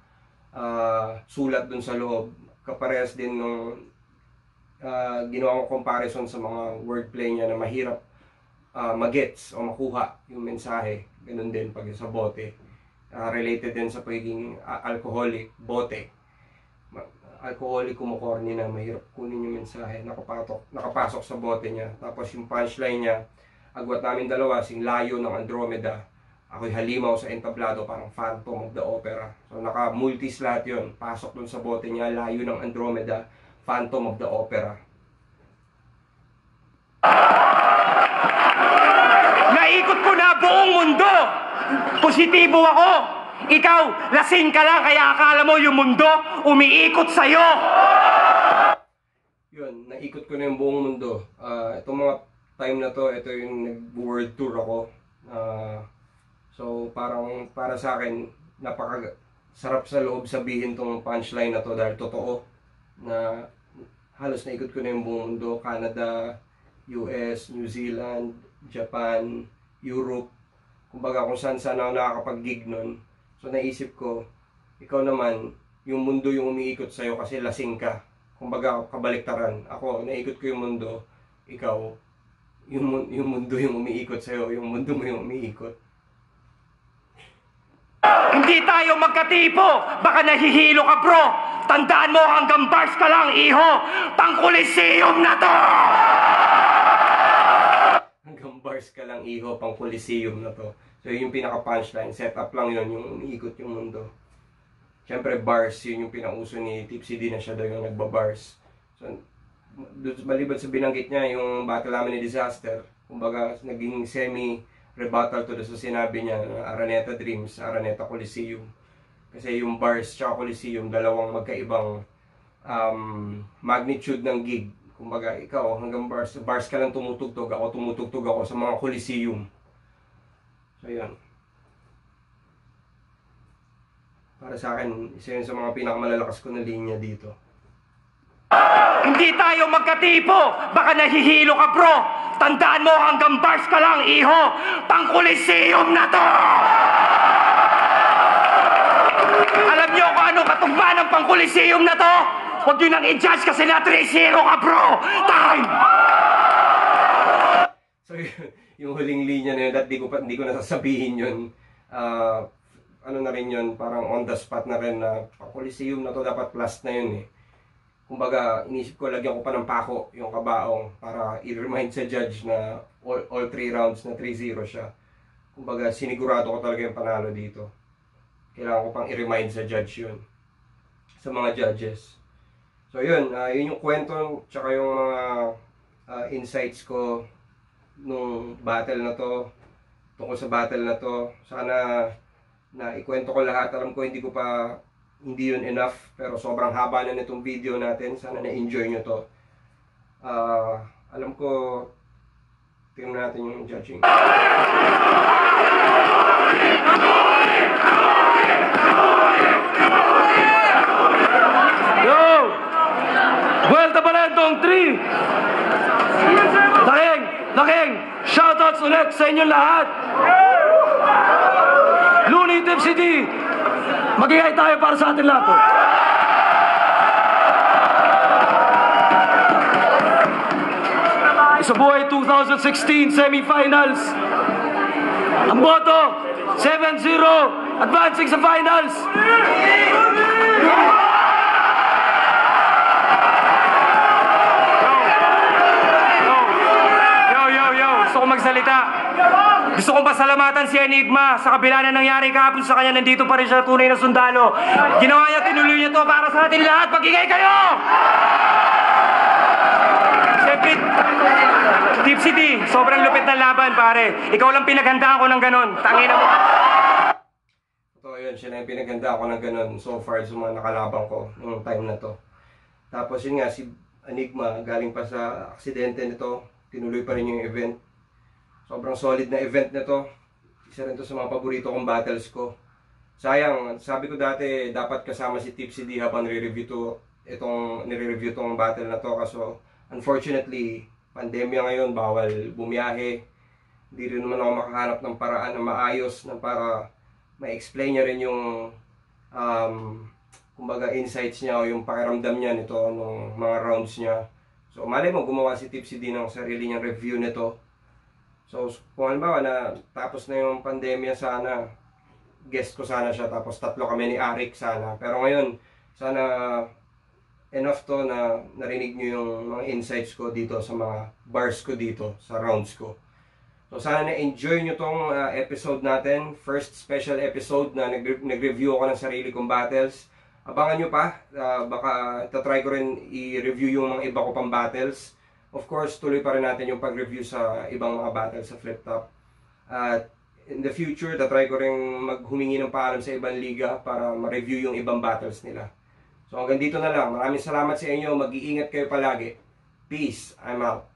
ah, sulat dun sa loob. Kaparehas din nung uh, ginawa kong comparison sa mga wordplay niya na mahirap ah, magets o makuha yung mensahe. Ganun din pag sa bote. Ah, related din sa pagiging ah, alcoholic, bote. Alcoholic kumukorni na mahirap kunin yung mensahe nakapatok nakapasok sa bote niya tapos yung punchline niya agwat namin dalawa sing layo ng Andromeda ako'y halimaw sa entablado parang Phantom of the Opera so naka multis lahat yun pasok dun sa bote niya layo ng Andromeda Phantom of the Opera Naikot ko na buong mundo. Positibo ako. Ikaw, lasing ka lang kaya akala mo yung mundo umiikot sa'yo. yun naikot ko na yung buong mundo Ah, itong mga time na to ito yung nag-world tour ako Ah, so parang para sa akin napaka sarap sa loob sabihin tong punchline na to dahil totoo na halos naikot ko na yung buong mundo. Canada, US, New Zealand, Japan, Europe. Kumbaga kung saan saan ako nakakapag-gig nun. So naisip ko ikaw naman yung mundo yung umiikot sa'yo kasi lasing ka. Kumbaga kabaliktaran. Ako naikot ko yung mundo. Ikaw yung, yung mundo yung umiikot sa'yo yung mundo mo yung umiikot Hindi tayo magkatipo. Baka nahihilo ka bro. Tandaan mo hanggang bars ka lang, iho. Pangkuliseum na to! hanggang bars ka lang iho pang coliseum na to so yun yung pinaka punchline set up lang yun yung umiikot yung mundo Siyempre bars yun yung pinauso ni Tipsy D na siya daw yung nagbabars so maliban sa binanggit niya yung battle namin ni Disaster kumbaga naging semi rebuttal to sa sinabi niya na Araneta Dreams Araneta Coliseum. Kasi yung bars tsaka Coliseum dalawang magkaibang um, magnitude ng gig. Kumbaga ikaw hanggang bars bars ka lang tumutugtog ako tumutugtog ako sa mga Coliseum. So yun. Para sa akin isa yun sa mga pinakamalalakas ko na linya dito Hindi tayo magkatipo. Baka nahihilo ka bro. Tandaan mo hanggang bars ka lang, iho. Pangkuliseum na to! Alam niyo kung ano katugma ng pangkuliseum na to? Huwag niyo nang i-judge kasi na 3-0 ka bro! Time! So yun, yung huling linya na yun, at di ko, pa, di ko nasasabihin yun. Ah, ano na rin yun, parang on the spot na rin na pang Coliseum na to dapat plus na yun eh. Kumbaga, inisip ko, lagyan ko pa ng pako yung kabaong para i-remind sa judge na all, all three rounds na 3-0 siya. Kumbaga, sinigurado ko talaga yung panalo dito. Kailangan ko pang i-remind sa judge yun. Sa mga judges. So yun, ah, yun yung kwento, tsaka yung mga ah, insights ko nung battle na to, tungkol sa battle na to. Sana na ikwento ko lahat. Alam ko hindi ko pa hindi yun enough pero sobrang haba na nitong video natin. Sana na-enjoy nyo to. Ah, alam ko tingnan natin yung judging. Yo! Vuelta Balentong 3! Laking! Laking! Shoutouts ulit sa inyong lahat! Looney Tip City! Magigay tayo para sa atin lahat. oh. Isabuhay 2016 semifinals. Ang boto, 7-0, advancing sa finals. Yo, yo, yo, gusto kong magsalita. Gusto kong pasalamatan si Enigma sa kabila na nangyari kahapon sa kanya. Nandito pa rin siya tunay na sundalo. Ginawa niya, tinuloy niya to para sa atin lahat. Magingay kayo! Siyempre, Deep City, sobrang lupit ng laban, pare. Ikaw lang pinaghandaan ko ng ganon. Tangina mo. Totoo yun, siya na yung pinaganda ako ng ganun so far sa mga nakalabang ko nung time na to. Tapos yun nga, si Enigma, galing pa sa aksidente nito, tinuloy pa rin yung event. Sobrang solid na event na to. Isa rin to sa mga paborito kong battles ko. Sayang, sabi ko dati, dapat kasama si Tipsy D habang nire-review to, itong, nire-review tong battle na to. Kaso, unfortunately, pandemya ngayon, bawal bumiyahe. Hindi rin naman ako makahanap ng paraan na maayos na para ma-explain niya rin yung um, kumbaga insights niya o yung pakiramdam niya nito nung mga rounds niya. So malay mo gumawa si Tipsy D ng sarili niyang review nito. So kung halimbawa na tapos na yung pandemya sana guest ko sana siya tapos tatlo kami ni Arik sana. Pero ngayon sana enough to na narinig niyo yung mga insights ko dito sa mga bars ko dito sa rounds ko. So sana na-enjoy nyo tong uh, episode natin. First special episode na nag- nag-review ako ng sarili kong battles. Abangan nyo pa. Uh, baka tatry ko rin i-review yung mga iba ko pang battles. Of course, tuloy pa rin natin yung pag-review sa ibang mga battles sa Flip Top. At in the future, tatry ko rin maghumingi ng paalam sa ibang liga para ma-review yung ibang battles nila. So hanggang dito na lang. Maraming salamat sa inyo. Mag-iingat kayo palagi. Peace. I'm out.